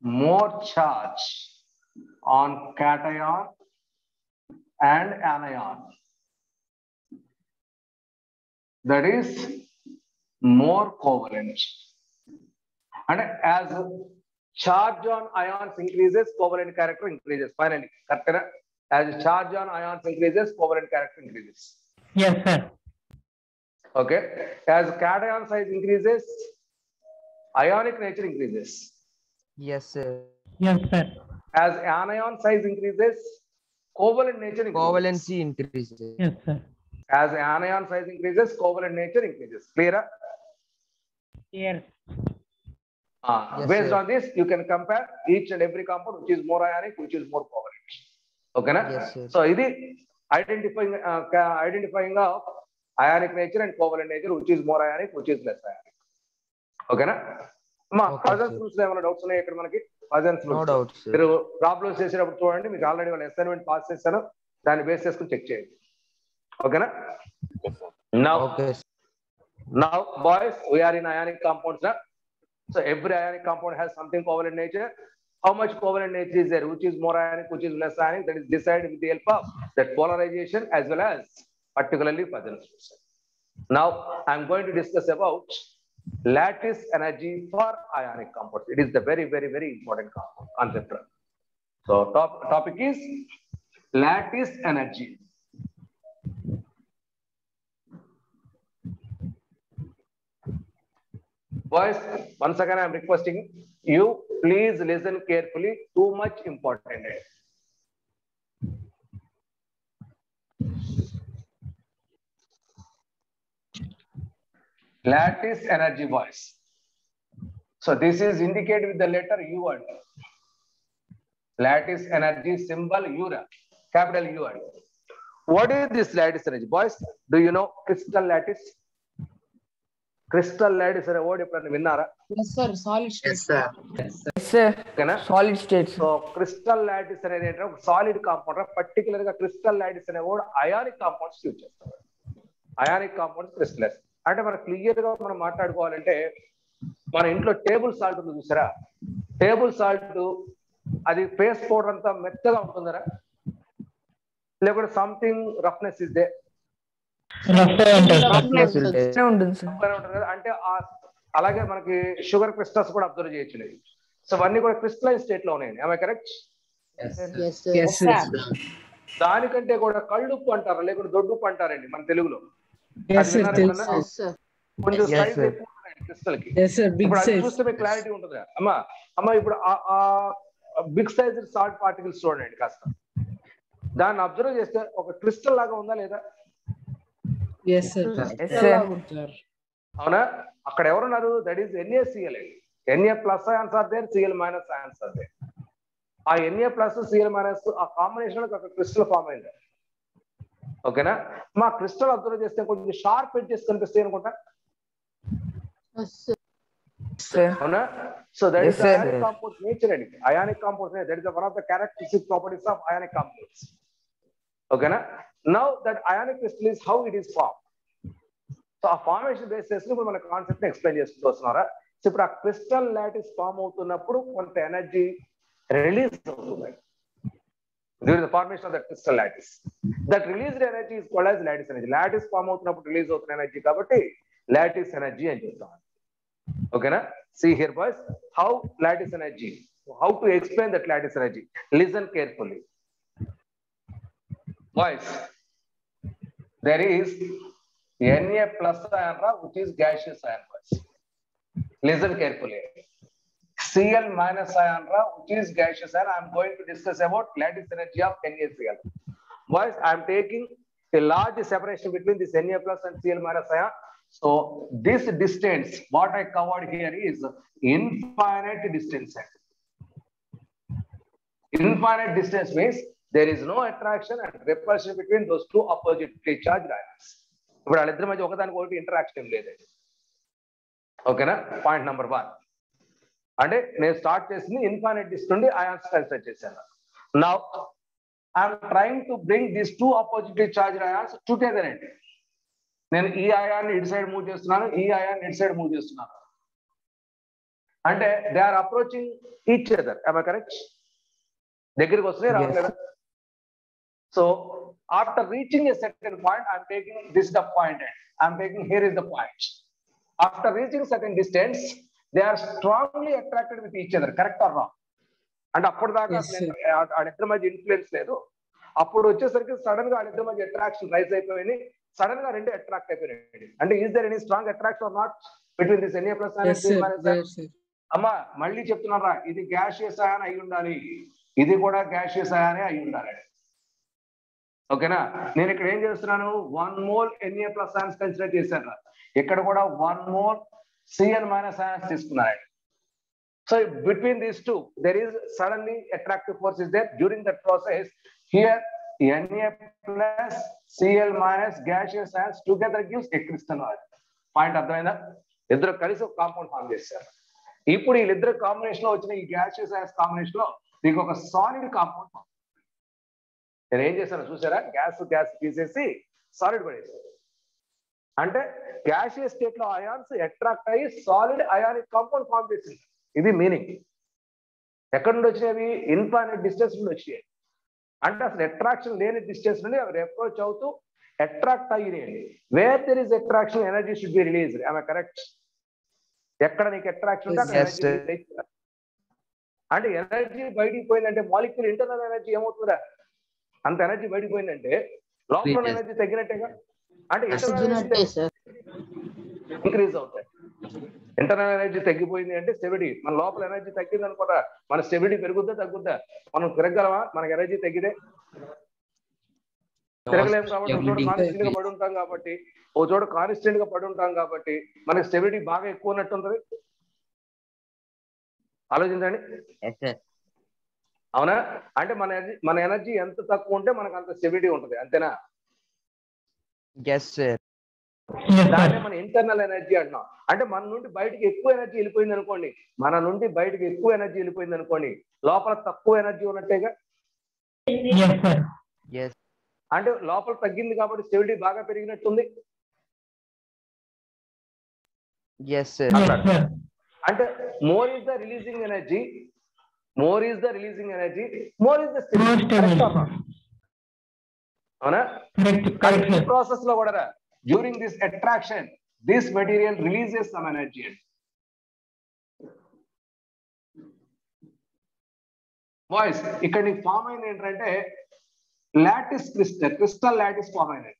More charge on cation and anion. That is more covalent. And as charge on ions increases covalent character increases finally correct as charge on ions increases covalent character increases Yes, sir. okay as cation size increases ionic nature increases Yes, sir. Yes, sir. as anion size increases covalent nature increases. Covalency increases. Yes, sir. as anion size increases covalent nature increases clear? Yes. Ah, Yes, based sir. on this you can compare each and every compound which is more ionic which is more covalent okay na Yes, sir. so ఇది identifying uh, identifying of ionic nature and covalent nature which is more ionic which is less ionic okay na మా కజన్స్. రూల్స్ ఏమైనా డౌట్స్ ఉన్నాయి ఇక్కడ మనకి కజన్స్ No రూల్స్. మీరు ప్రాబ్లమ్స్ చేసేటప్పుడు చూడండి మీకు ఆల్రెడీ వాళ్ళ అసైన్మెంట్ పాస్ చేశాను దాన్ని బేస్ చేసుకుని చెక్ చేయండి ఓకేనా now Okay, sir. Now, boys, we are So every ionic compound has something covalent nature. How much covalent nature is there? Which is more ionic, which is less ionic? That is decided with the help of that polarization as well as particularly Poisson's rules. Now, I'm going to discuss about lattice energy for ionic compounds. It is the very, very, very important concept. So, top topic is lattice energy. Boys, once again, I'm requesting you, please listen carefully. Too much important. Lattice energy, boys. So this is indicated with the letter U and lattice energy symbol U, capital U and. What is this lattice energy, boys? Do you know crystal lattice? Crystal lattice అనే వర్డ్ ఎప్పుడైనా విన్నారా? Solid states. So crystal lattice అనేది ఏంటంటే ఒక సాలిడ్ కాంపౌండ్ పర్టికులర్గా క్రిస్టల్ లైటిస్ అనే వర్డ్ అయానిక్ కాంపౌండ్స్ యూజ్ చేస్తారు. అయానిక్ కాంపౌండ్స్ క్రిస్టలైజ్ అంటే మనం క్లియర్గా మనం మాట్లాడుకోవాలంటే మన ఇంట్లో టేబుల్ సాల్ట్ ఉంది చూసారా? టేబుల్ సాల్ట్ అది ఫేస్ పౌడర్ అంతా మెత్తగా ఉంటుందరా? లేకుంటే something roughness is there Roughness ఉంటుంది. ఉంటుంది సార్ ఉంటుంది కదా అంటే ఆ అలాగే మనకి షుగర్ క్రిస్టల్స్ కూడా అబ్జర్వ్ చేయొచ్చు సో అవన్నీ కూడా క్రిస్టలైన్ స్టేట్లో ఉన్నాయండి. ఆమె correct Yes, sir. Yes, sir. దానికంటే కూడా కళ్ళుప్పు అంటారు? లేకుంటే దొడ్డుప్పు అంటారండి మన తెలుగులో. కొంచెం సైజ్ క్రిస్టల్కి. చూస్తే క్లారిటీ ఉంటుంది అమ్మా అమ్మ ఇప్పుడు ఆ- ఆ బిగ్ సైజ్ సాల్ట్ పార్టికల్స్ చూడండి కాస్త. దాన్ని అబ్జర్వ్ చేస్తే ఒక క్రిస్టల్ లాగా ఉందా లేదా Yes, sir. Yes, sir. Sir అవునా? అక్కడ ఎవరున్నారు? That is NaCl Na plus ions are there Cl minus ions are there ఆ ఎన్ఏ ప్లస్ సిఎల్ మైనస్ ఆ కాంబినేషన్ ఒక క్రిస్టల్ ఫామ్ అయింది. ఓకేనా? మా క్రిస్టల్ అబ్జర్వ్ చేస్తే కొంచెం షార్ప్ ఎడ్జెస్ కనిపిస్తాయి అనుకుంటా. అవునా? So that Yes, is. Ionic compound nature అండి ionic compound that is one of the characteristic properties of ionic compounds ఓకేనా? Now that ionic crystal is how it is form so ఆ ఫార్మేషన్ బేసిస్ ఇప్పుడు మన కాన్సెప్ట్ ఎక్స్ప్లెయిన్ చేసుకుంటూ వస్తున్నారా సో ఇప్పుడు ఆ క్రిస్టల్ లాటిస్ ఫామ్ అవుతున్నప్పుడు కొంత ఎనర్జీ రిలీజ్ అవుతుంది during the formation of the crystal lattice that released energy is called as lattice energy lattice form అవుతున్నప్పుడు రిలీజ్ అవుతున్న ఎనర్జీ కాబట్టి లాటిస్ ఎనర్జీ అని చెప్తాం ఓకేనా see here boys how lattice energy how to explain that lattice energy listen carefully boys there is Na plus ion ra, which is gaseous ion boys. Listen carefully. Cl minus ion ra, which is gaseous ion. I'm going to discuss about lattice energy of NaCl. Boys, I'm taking a large separation between this Na plus and Cl minus ion. So this distance, what I covered here is infinite distance. Infinite distance means there is no attraction and repulsion between those two oppositely charge ions. ఇప్పుడు వాళ్ళిద్దరి మధ్య ఒకదానికి ఒకటి ఇంటరాక్షన్ లేదండి ఓకేనా పాయింట్ నెంబర్ వన్ అంటే నేను స్టార్ట్ చేసింది ఇన్ఫైనైట్ డిస్ట్ నుండి అయాన్స్ కన్సిడర్ చేశాను నా I'm trying to bring this two oppositely charge ions together అండి. నేను ఈ అయాన్ని ఇటు సైడ్ మూవ్ చేస్తున్నాను ఈ అయాన్ని ఇటు సైడ్ మూవ్ చేస్తున్నాను. అంటే they are approaching each other I correct దగ్గరికి వస్తున్నాయి రావట్లేదా? So after reaching a certain point, I'm taking this the point. I'm taking here is the point. After reaching certain distance, they are strongly attracted with each other. Correct or wrong? అంటే అప్పుడు దాకా. వాళ్ళిద్దరి మధ్య ఇన్ఫ్లుయెన్స్ లేదు అప్పుడు వచ్చేసరికి సడన్గా వాళ్ళిద్దరి మధ్య అట్రాక్షన్ రైజ్ అయిపోయింది సడన్గా రెండు అట్రాక్ట్ అయిపోయినాయి అంటే is there any strong attraction or not between this Na plus. అమ్మా మళ్ళీ చెప్తున్నారా ఇది గ్యాషియస్ అయాన్ అయి ఉండాలి ఇది కూడా గ్యాషియస్ అయానే అయి ఉండాలి ఓకేనా? నేను ఇక్కడ ఏం చేస్తున్నాను? One mole Na plus ions consider చేశాను ఇక్కడ కూడా one mole CN minus ions తీసుకున్నాను so between these two there is suddenly attractive force is there during that process here Na plus Cl minus gaseous ions together gives a crystal point అర్థమైందా? ఇద్దరు కలిసి ఒక కాంపౌండ్ ఫామ్ చేశారు. ఇప్పుడు వీళ్ళిద్దరు కాంబినేషన్లో వచ్చిన ఈ గ్యాషియస్ అయాన్స్ కాంబినేషన్లో మీకు ఒక సాలిడ్ కాంపౌండ్ నేను ఏం చేశాను చూసారా? గ్యాస్ గ్యాస్ తీసేసి సాలిడ్ పడేసాను అంటే గ్యాషియస్ స్టేట్లో అయాన్స్ అట్రాక్ట్ అయ్యి సాలిడ్ అయానిక్ కాంపౌండ్ ఫామ్ చేసింది. ఇది మీనింగ్. ఎక్కడి నుండి వచ్చినవి? ఇన్ఫైనైట్ డిస్టెన్స్ నుండి వచ్చినాయి అంటే అసలు అట్రాక్షన్ లేని డిస్టెన్స్ నుండి అవి అప్రోచ్ అవుతూ అట్రాక్ట్ అయ్యినాయి where there is attraction energy should be release I correct ఎక్కడ నీకు అట్రాక్షన్ అంటే ఎనర్జీ బయటికి పోయిందంటే మాలిక్యూల్ ఇంటర్నల్ ఎనర్జీ ఏమవుతుందా అంత ఎనర్జీ బయటికి పోయిందంటే లోపల. ఎనర్జీ తగ్గినట్టేగా? అంటే ఇంక్రీజ్ అవుతాయి. ఇంటర్నల్ ఎనర్జీ తగ్గిపోయింది అంటే స్టెబిలిటీ మన లోపల ఎనర్జీ తగ్గింది అనుకోరా మన స్టెబిలిటీ పెరుగుద్దా తగ్గుద్దా? మనం తిరగలమా మనకి ఎనర్జీ తగ్గితే? తిరగలేము కాబట్టి ఒక చోట కాన్స్టెంట్గా పడి ఉంటాం కాబట్టి ఓ చోట కాన్స్టెంట్గా పడి ఉంటాం కాబట్టి మనకి స్టెబిలిటీ బాగా ఎక్కువ ఉన్నట్టు ఉంటుంది ఆలోచించండి. అవునా? అంటే మన ఎనర్జీ మన ఎనర్జీ ఎంత తక్కువ ఉంటే మనకు అంత స్టెబిలిటీ ఉంటుంది అంతేనా? Yes, sir. దాన్నే మన ఇంటర్నల్ ఎనర్జీ అంటున్నాం. అంటే మన నుండి బయటికి ఎక్కువ ఎనర్జీ వెళ్ళిపోయింది అనుకోండి మన నుండి బయటికి ఎక్కువ ఎనర్జీ వెళ్ళిపోయింది అనుకోండి లోపల తక్కువ ఎనర్జీ ఉన్నట్టేగా? Yes. అంటే లోపల తగ్గింది కాబట్టి స్టెబిలిటీ బాగా పెరిగినట్టుంది? Yes, sir. అట్లా అంటే more is the releasing energy more is the releasing energy more stable. అవునా. ప్రాసెస్లో కూడా during this attraction this material releases some energy voice ఇక్కడ నీకు ఫామ్ అయింది ఏంటంటే lattice crystal crystal lattice form అయినది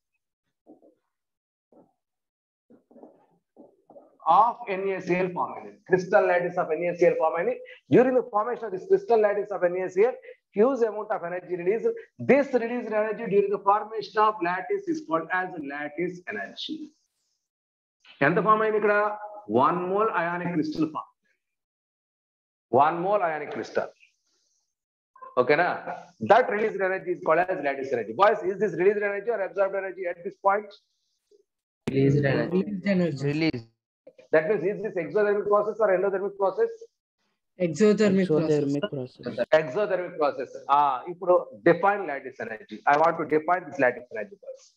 ఆఫ్ NaCl ఫామ్ అయింది crystal lattice of NaCl form అయింది during the formation of this crystal lattice of NaCl huge amount of energy released. This released energy during the formation of lattice is called as lattice energy. ఎంత ఫామ్ అయింది ఇక్కడ one mole ionic crystal form one mole ionic crystal ఓకేనా that released energy is called as lattice energy boys is this released energy or absorbed energy at this point Released energy. Released energy. Release. That means is this exothermic process or endothermic process Exothermic process. Exothermic process. exothermic process ah ఇప్పుడు define lattice energy i want to define this lattice energy first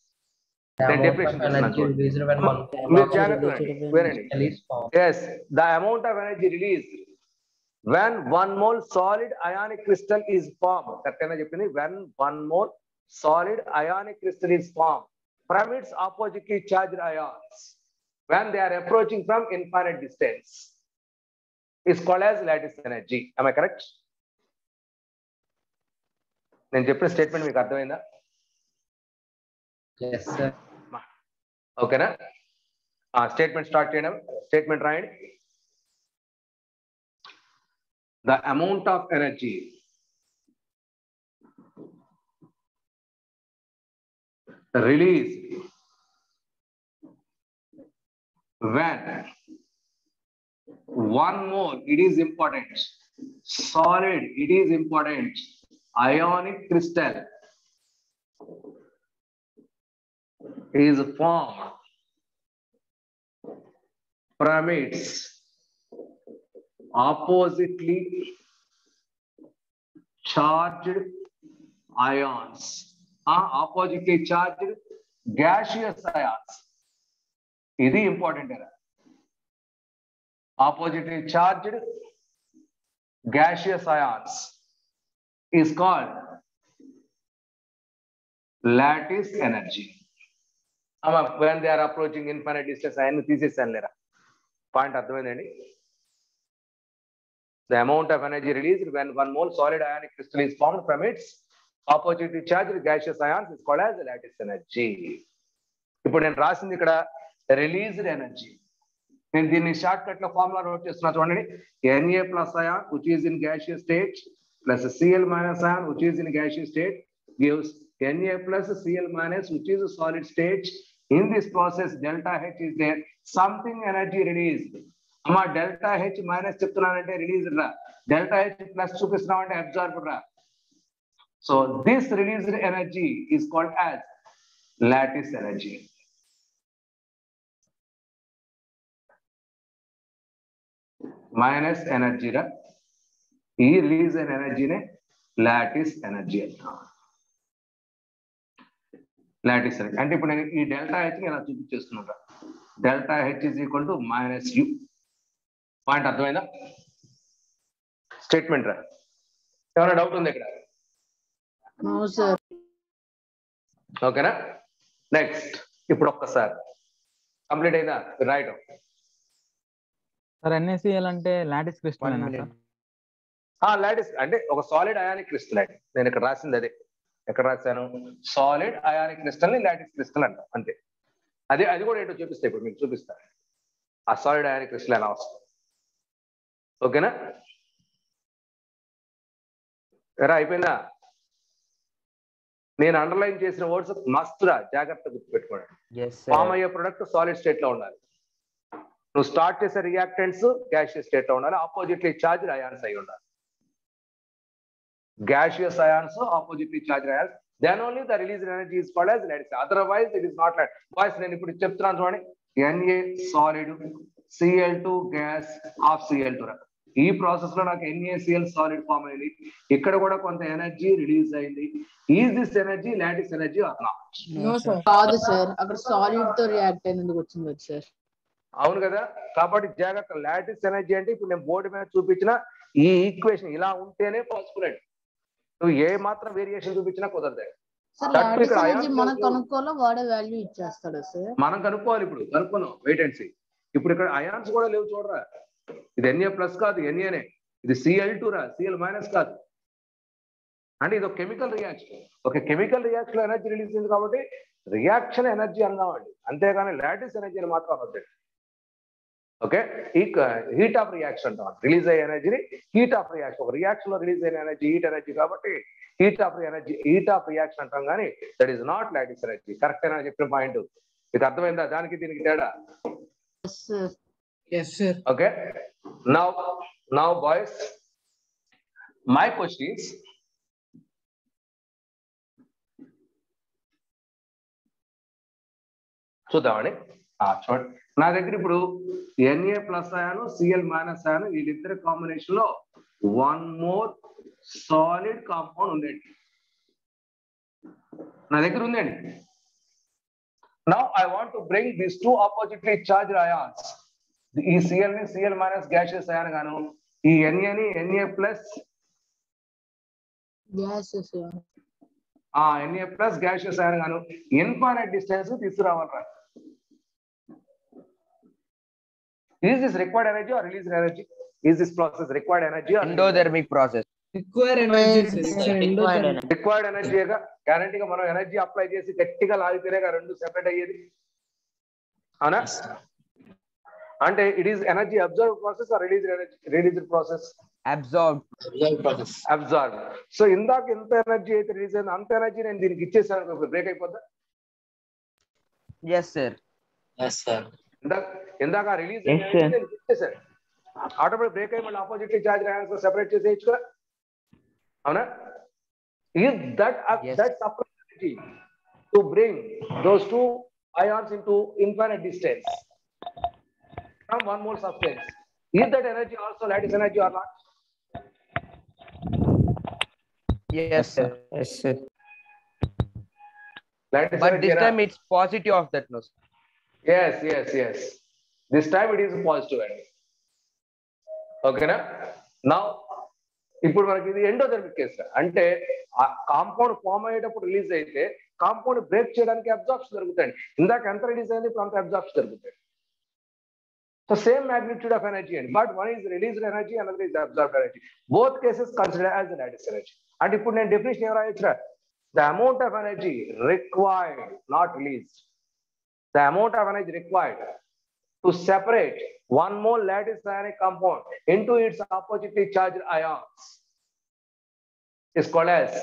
The Then of energy released when one. Yes, the amount of energy released when one mole solid ionic crystal is formed. కరెక్ట్గా చెప్పింది when one mole solid ionic crystal is formed from its oppositely charged ions when they are approaching from infinite distance is called as lattice energy. Am I correct? నేను చెప్పిన స్టేట్మెంట్ మీకు అర్థమైందా Yes, sir. ఓకేనా ఆ స్టేట్మెంట్ స్టార్ట్ చేయడం స్టేట్మెంట్ రాయండి the amount of energy release when one more it is important solid it is important ionic crystal is formed from its oppositely charged ions. Uh, oppositely charged gaseous ions. ఇది ఇంపార్టెంట్ ఎరా opposite charged gaseous ions is called lattice energy. When they are approaching infinite distance అయన్ని తీసేసాను లేరా? పాయింట్ అర్థమైందండి? The amount of energy release when one mole solid ionic crystal is form from its opposite charge gaseous ions is called as lattice energy ఇప్పుడు నేను రాసింది ఇక్కడ రిలీజ్డ్ ఎనర్జీ నేను దీన్ని షార్ట్ కట్లో ఫార్ములా నోట్ చేస్తున్నా చూడండి Na plus ion which is in gaseous state plus Cl minus ion which is in gaseous state gives Na plus Cl minus, which is a solid state. In this process, delta H is there. Something energy released. అమ్మా డెల్టా హెచ్ మైనస్ చెప్తున్నానంటే రిలీజ్ రా డెల్టా హెచ్ ప్లస్ చూపిస్తున్నాం అంటే అబ్జార్బ్ రా so this released energy is called as lattice energy minus energy రా. ఈ రిలీజ్ అయిన ఎనర్జీనే లాటిస్ ఎనర్జీ అంటాం. లాటిస్ ఎనర్జీ అంటే ఇప్పుడు నేను ఈ డెల్టా హెచ్ ఇలా చూపించేస్తున్నా delta H is equal to minus U point అర్థమైందా? స్టేట్మెంట్ రా. ఏమైనా డౌట్ ఉంది ఇక్కడ. ఓకేనా నెక్స్ట్ ఇప్పుడు ఒక్కసారి. కంప్లీట్ అయిందా? రాయటం sir N A C L అంటే లాటిస్ క్రిస్టల్ లాటిస్ అంటే ఒక సాలిడ్ అయానిక్ క్రిస్టల్ అండి. నేను ఇక్కడ రాసింది అదే. ఎక్కడ రాశాను? సాలిడ్ అయానిక్ క్రిస్టల్ని లాటిస్ క్రిస్టల్ అంటాం అంతే. అదే అది కూడా ఏంటో చూపిస్తాయి ఇప్పుడు మీకు చూపిస్తాను ఆ సాలిడ్ అయానిక్ క్రిస్టల్ ఎలా వస్తుంది? ఓకేనా? ఎరా అయిపోయిందా? నేను అండర్లైన్ చేసిన వర్డ్స్ మస్తురా జాగ్రత్త గుర్తుపెట్టుకోండి. Yes, ఫామ్. అయ్యే ప్రొడక్ట్ సాలిడ్ స్టేట్లో ఉండాలి. నువ్వు స్టార్ట్ చేసే రియాక్టెంట్స్ గ్యాషియస్ స్టేట్లో ఉండాలి. ఆపోజిట్లీ చార్జ్ అయాన్స్ అయి ఉండాలి. Gaseous ions oppositely charged ions. Then only the released energy is called as lattice otherwise it is not boys నేను ఇప్పుడు చెప్తున్నాను చూడండి. Na solid Cl2 gas off Cl2 ఈ ప్రాసెస్లో నాకు NaCl సాలిడ్ ఫామ్ అయింది. ఇక్కడ కూడా కొంత ఎనర్జీ రిలీజ్ అయింది. Is this energy lattice energy. కాదు సార్ అక్కడ సాలిడ్తో రియాక్ట్ అయినందుకు వచ్చింది సార్ అవును కదా? కాబట్టి జాగ్రత్త. లాటిస్ ఎనర్జీ అంటే ఇప్పుడు నేను బోర్డు మీద చూపించిన ఈ ఈక్వేషన్ ఇలా ఉంటేనే పాసిబుల్ అండి. నువ్వు ఏ మాత్రం వేరియేషన్ చూపించినా కుదరదు. మనం కనుక్కోవాలో? వాడే వాల్యూ ఇచ్చేస్తాడు సార్? మనం కనుక్కోవాలి ఇప్పుడు. కనుక్కున్నాం. వెయిట్ అండ్ సీ ఇప్పుడు ఇక్కడ అయాన్స్ కూడా లేవు చూడరా? ఇది ఎన్ఏ ప్లస్ కాదు. ఎన్ఏనే ఇది సిఎల్ టూ రా. సిఎల్ మైనస్ కాదు. అంటే ఇది ఒక కెమికల్ రియాక్షన్ ఒక కెమికల్ రియాక్షన్ ఎనర్జీ రిలీజ్ అయింది కాబట్టి రియాక్షన్ ఎనర్జీ అందామండి అంతేగాని లాటిస్ ఎనర్జీ అని మాత్రం అనొద్దు ఓకే? ఈ హీట్ ఆఫ్ రియాక్షన్ అంటాం రిలీజ్ అయ్యే ఎనర్జీని హీట్ ఆఫ్ రియాక్షన్. ఒక రియాక్షన్లో రిలీజ్ అయిన ఎనర్జీ హీట్ ఎనర్జీ కాబట్టి heat of energy heat of reaction అంటాం కానీ that is not lattice energy. Correct అని చెప్పిన పాయింట్? మీకు అర్థమైందా? దానికి దీనికి తేడా? Okay now now boys my question is చూద్దామండి. ఆ, చూడండి. నా దగ్గర ఇప్పుడు N A plus ion C L minus ion వీళ్ళిద్దరి కాంబినేషన్లో వన్ మోర్ సాలిడ్ కాంపౌండ్ ఉందండి. నా దగ్గర ఉందండి. Now I want to bring this two oppositely charge ions ఈ సిఎల్ని సిఎల్ మైనస్ గ్యాసెస్ అయాన్ గాను ఈ ఎన్ఏని ఎన్ఏ ప్లస్ గ్యాస్ ఆ ఎన్ఏ ప్లస్ గ్యాసెస్ అయాన్ గాను infinite distance తీసుకురావాలరా is this required energy or release energy is this process required energy endothermic process require energy required ఎనర్జీగా గ్యారంటీగా మనం ఎనర్జీ అప్లై చేసి గట్టిగా లాగితేనేగా రెండు సెపరేట్ అయ్యేది. అవునా? అంటే it is energy observe process or release energy release process absorb so ఇందాక ఎంత ఎనర్జీ అయితే రిలీజ్ అయింది. అంత ఎనర్జీ నేను దీనికి ఇచ్చేసాను. బ్రేక్ అయిపోద్దా? ఎస్ సార్ ఎస్ సార్ ఇందాక ఇందాక రిలీజ్ Yes, sir. ఇచ్చేసాను ఆటోమేటిక్ బ్రేక్ అయ్యి మళ్ళీ ఆపోజిట్ చార్జ్ రాయాల్సి సెపరేట్ చేసేయచ్చు కదా అవునా is that Yes. That supply energy to bring those two ions into infinite distance from one mole substance. Is that energy also lattice energy or not? Yes, sir. Yes, sir. Lattice But energy this or time not? it's positive of that, no? sir. Yes yes yes this time it is positive అండి ఓకేనా నా ఇప్పుడు మనకి ఇది ఎండోథెర్మిక్ కేసు అంటే కాంపౌండ్ ఫామ్ అయ్యేటప్పుడు రిలీజ్ అయితే కాంపౌండ్ బ్రేక్ చేయడానికి అబ్జార్ప్షన్ జరుగుతాయి ఇందాక ఎంత రిలీజ్ అయింది? ఇప్పుడు అంత అబ్జార్ప్షన్ జరుగుతాయి so same magnitude of energy అండి. But one is released energy another is absorbed energy both cases consider as lattice energy అంటే ఇప్పుడు నేను డెఫినేషన్ ఏం రాయొచ్చు the amount of energy required not released the amount of energy required to separate one more lattice ionic compound into its oppositely charged ions is called as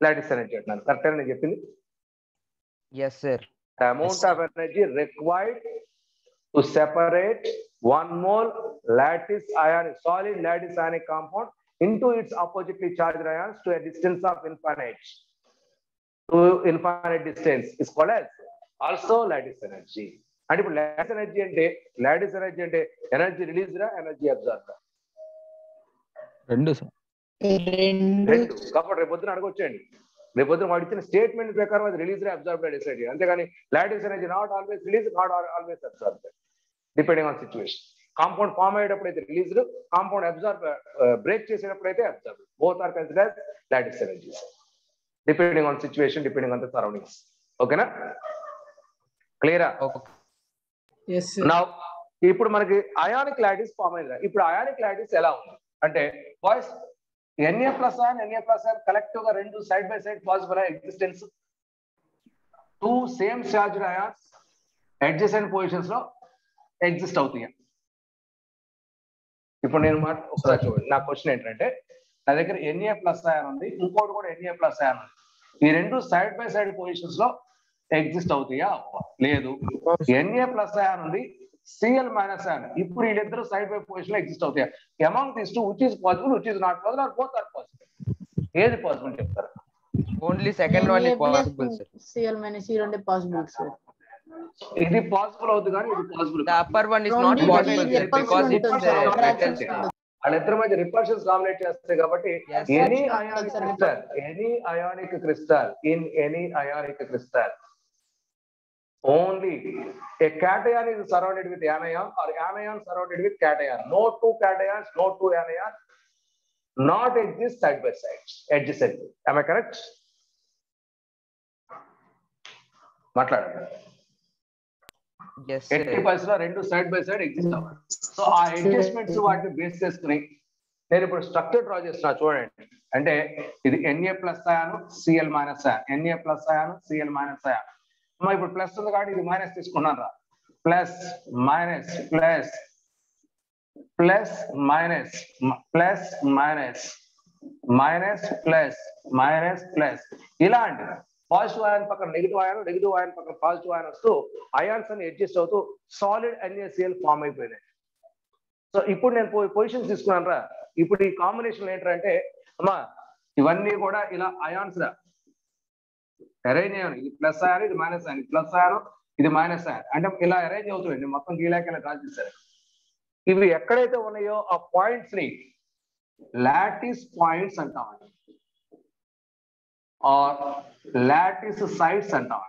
lattice energy. Correct? Yes, sir. The amount yes. of energy required to separate one mole lattice ion, solid lattice ionic compound into its oppositely charged ions to a distance of infinite, to infinite distance is called as also lattice energy. అంటే ఇప్పుడు లాటిస్ ఎనర్జీ అంటే లాటిస్ ఎనర్జీ అంటే ఎనర్జీ రిలీజ్ రా ఎనర్జీ అబ్జర్వ్ రెండు సార్ రెండు. కాబట్టి రేపు పొద్దున అడగొచ్చండి రేపు పొద్దున వాడు ఇచ్చిన స్టేట్మెంట్ ప్రకారం అది రిలీజ్ అబ్జర్వ్ డిసైడ్ అంతేగాని lattice energy not always release not always observe depending on situation compound form అయ్యేటప్పుడు అయితే రిలీజ్డ్ కాంపౌండ్ అబ్జర్వ్ బ్రేక్ చేసేటప్పుడు అయితే observe both are consider lattice energies depending on situation depending on the surroundings ఓకేనా క్లియరా? నా ఇప్పుడు మనకి అయానిక్ లాటిస్ ఫామ్ అయింది ఇప్పుడు అయానిక్ లాటిస్ ఎలా ఉంది? అంటే voice Na plus ion Na plus ion కలెక్టివ్గా రెండు side by side possible existence two same charged ions adjacent పొజిషన్స్లో exist అవుతాయి. ఇప్పుడు నేను మాట ఒకసారి చూడండి. నా క్వశ్చన్ ఏంటంటే నా దగ్గర ఎన్ఏ ప్లస్ అయాన్ ఉంది ఇంకోటి కూడా ఎన్ఏ ప్లస్ అయాన్ ఉంది. ఈ రెండు సైడ్ బై సైడ్ పొజిషన్స్లో ఎగ్జిస్ట్ అవుతాయా లేదు ఎన్ఏ ప్లస్ అయాన్ ఉంది సిఎల్ మైనస్ అయాన్ ఇప్పుడు వీళ్ళిద్దరు సైడ్ బై పొజిషన్లో ఎగ్జిస్ట్ అవుతాయి among this two which is possible which is not possible or both are possible ఏది పాసిబుల్ చెప్తారు Only second one is possible, sir. Cl minus ఈ రెండే పాసిబుల్ సార్ ఇది పాసిబుల్ అవుతుంది కానీ ఇది possible sir, because repulsion it's ఉంటుంది, uh, attraction metal. ఉండదు. వాళ్ళిద్దరి మధ్య రిపల్షన్స్ డామినేట్ చేస్తాయి కాబట్టి. Any. Ionic. Crystal any ionic crystal in any ionic crystal only a cation is surrounded with anion or anion surrounded with cation no two cations no two anion not edges side by side edges edge correct మాట్లాడండి. ఎయిటీ పర్సెంట్ రెండు సైడ్ బై సైడ్ ఎగ్జిస్ట్ అవ్వాలి సో ఆ అడ్జస్ట్మెంట్స్ వాటిని బేస్ చేసుకుని నేను ఇప్పుడు స్ట్రక్చర్ డ్రా చేస్తున్నా చూడండి. అంటే ఇది NA plus ion CL minus ion NA plus ion CL minus ion అమ్మ ఇప్పుడు ప్లస్ ఉంది కాబట్టి ఇది మైనస్ తీసుకున్నాను రా. Plus minus plus plus minus plus minus minus plus minus plus ఇలాంటి పాజిటివ్ అయాన్ పక్కన నెగిటివ్ అయాన్ నెగిటివ్ అయాన్ పక్కన పాజిటివ్ అయాన్ వస్తూ అయాన్స్ అని అడ్జస్ట్ అవుతూ సాలిడ్ ఎన్ఏసిఎల్ ఫామ్ అయిపోయినాయి. సో ఇప్పుడు నేను పొజిషన్ తీసుకున్నాను రా. ఇప్పుడు ఈ కాంబినేషన్ ఏంటంటే అమ్మా ఇవన్నీ కూడా ఇలా అయాన్స్ రా. అరేంజ్ అయ్యాను ఇది ప్లస్ ఆర్ ఇది మైనస్ అయాన్ ప్లస్ ఆర్ ఇది మైనస్ ఆర్ అంటే ఇలా అరేంజ్ అవుతుంది. మొత్తం గీలాకి ఇలా డ్రా చేశారు ఇవి ఎక్కడైతే ఉన్నాయో ఆ పాయింట్స్ని లాటిస్ పాయింట్స్ అంటామండి ఆర్ లాటిస్ సైట్స్ అంటాం.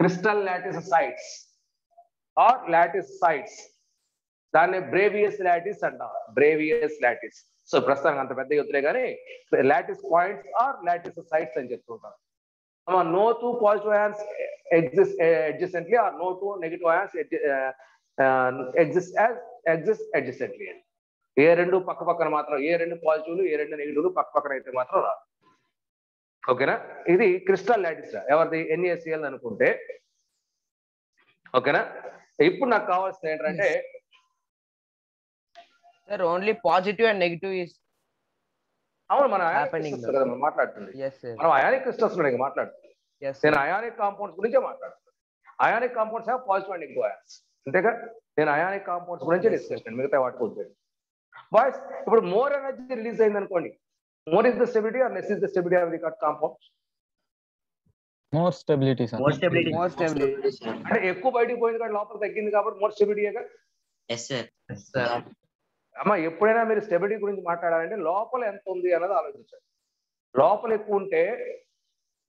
Crystal lattice sites or lattice sites దాన్ని బ్రేవియస్ లాటిస్ అంటాం. బ్రేవియస్ లాటిస్ సో ప్రస్తుతానికి అంత పెద్ద ఎత్తులే కానీ lattice points or lattice sites అని చెప్తుంటారు no two positive ions exist adjacently or no two negative ions exist as exist adjacently ఏ రెండు పక్క పక్కన మాత్రం ఏ రెండు పాజిటివ్లు ఏ రెండు నెగిటివ్లు పక్క పక్కన అయితే మాత్రం రాదు ఓకేనా? ఇది క్రిస్టల్ లాటిస్ ఎవరిది? ఎన్ఏసిఎల్ అనుకుంటే. ఓకేనా? ఇప్పుడు నాకు కావాల్సింది ఏంటంటే sir only positive and negative is అవును మన Happening. crystals కదా మనం మాట్లాడుతుంది. ఎస్ సార్ మనం అయానిక్ క్రిస్టల్స్ ఉన్నాయి మాట్లాడుతుంది ఎస్ నేను అయానిక్ కాంపౌండ్స్ గురించే మాట్లాడుతున్నాను. Ionic compounds have positive and negative ions అంతేగా? నేను అయానిక్ కాంపౌండ్స్ గురించి డిస్కషన్ మిగతా వాటి వద్దు బాయ్స్ ఇప్పుడు మోర్ ఎనర్జీ రిలీజ్ అయింది అనుకోండి more is the stability or less is the stability of the cut compound more stability sir More stability. More stability sir. అంటే ఎక్కువ బయటికి పోయింది కానీ లోపల తగ్గింది కాబట్టి మోర్ స్టెబిలిటీగా Yes, sir. అమ్మ ఎప్పుడైనా మీరు స్టెబిలిటీ గురించి మాట్లాడాలంటే లోపల ఎంత ఉంది అన్నది ఆలోచించండి. లోపల ఎక్కువ ఉంటే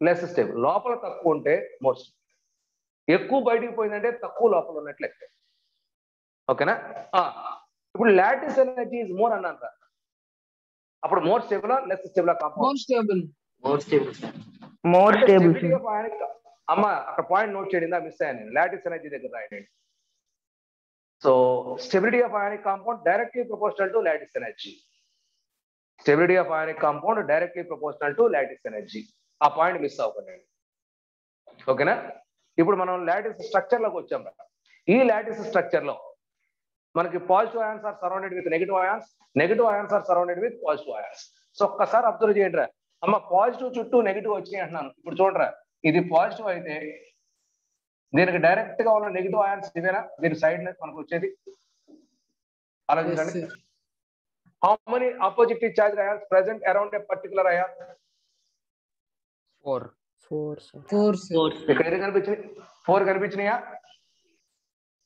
లెస్ స్టేబుల్ లోపల తక్కువ ఉంటే మోర్ ఎక్కువ బయటికి పోయిందంటే తక్కువ లోపల ఉన్నట్లు. లెక్క ఓకేనా? ఆ, ఇప్పుడు లాటిస్ ఎనర్జీ ఇస్ మోర్ అన్నాను రా. అప్పుడు more stable less stable compound more stable More stable, sir. More stable అమ్మ అక్కడ పాయింట్ నోట్ చేయడం మిస్ అయ్యాను లాటిస్ ఎనర్జీ దగ్గర రాయండి. So stability of ionic compound directly proportional to lattice energy stability of ionic compound directly proportional to lattice energy ఆ పాయింట్ మిస్ అవ్వకండి ఓకేనా ఇప్పుడు మనం లాటిస్ స్ట్రక్చర్లోకి వచ్చాం ఈ లాటిస్ స్ట్రక్చర్లో మనకి positive ions are surrounded with negative ions negative ions are surrounded with positive ions so ఒక్కసారి అబ్జర్వ్ చేయండి రా. అమ్మ పాజిటివ్ చుట్టూ నెగిటివ్ వచ్చినాయి అంటున్నాను. ఇప్పుడు చూడరా. ఇది పాజిటివ్ అయితే దీనికి డైరెక్ట్గా ఉన్న నెగిటివ్ అయాన్స్ ఇవేనా? దీని సైడ్ మనకు వచ్చేది. ఆలోచించండి. How many opposite charge ions present around a particular ion four four four. ఇక్కడ ఎన్ని కనిపించినాయి ఫోర్ కనిపించినాయా?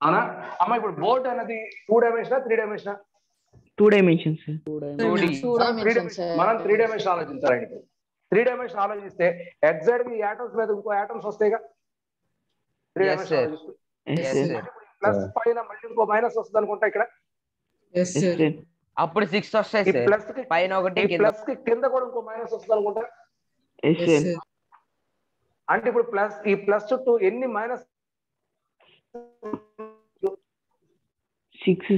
అవునా? అమ్మ ఇప్పుడు బోర్డ్ అనేది two dimension three dimension two dimensions two మనం త్రీ డైమెన్షన్ సార్ మనం త్రీ డైమెన్షన్ ఆలోచించాలండి. త్రీ డైమెన్షన్ ఆలోచిస్తే ఎగ్జాక్ట్ ఈ ఆటమ్స్ మీద ఇంకో ఆటమ్స్ వస్తాయిగా? Yes, sir. Yes yes sir sir plus పైన మళ్ళీ ఇంకో మైనస్ వస్తుంది అనుకుంటా ఇక్కడ. ఎస్ ఎస్ సార్ సార్ అప్పుడు సిక్స్ వస్తాయి ఈ సార్ ప్లస్కి పైన ఒకటి ఈ కింద. ప్లస్కి కింద కూడా ఇంకో మైనస్ వస్తుంది అనుకుంటా. ఎస్ ఎస్ సార్ సార్ అంటే ఇప్పుడు ప్లస్ ఈ ప్లస్ చుట్టూ ఎన్ని minus six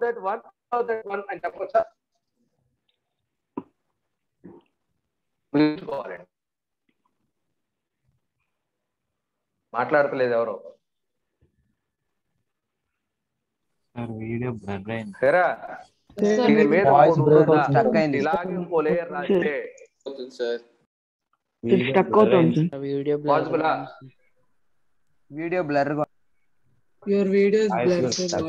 sir one one అని చెప్పొచ్చా? ఊహించుకోవాలండి మాట్లాడతలేదు ఎవరు. సార్ వీడియో బ్లర్ అయింది. సరే. సార్. దీని మీద Voice ఒకటి break ఉంటుందా? stuck అయింది. ఇలాగే ఇంకో లేయర్ రాస్తే సార్ స్టక్ అవుతుంది సార్. వీడియో Possible ఆ? Video blur your videos I blur see. Sir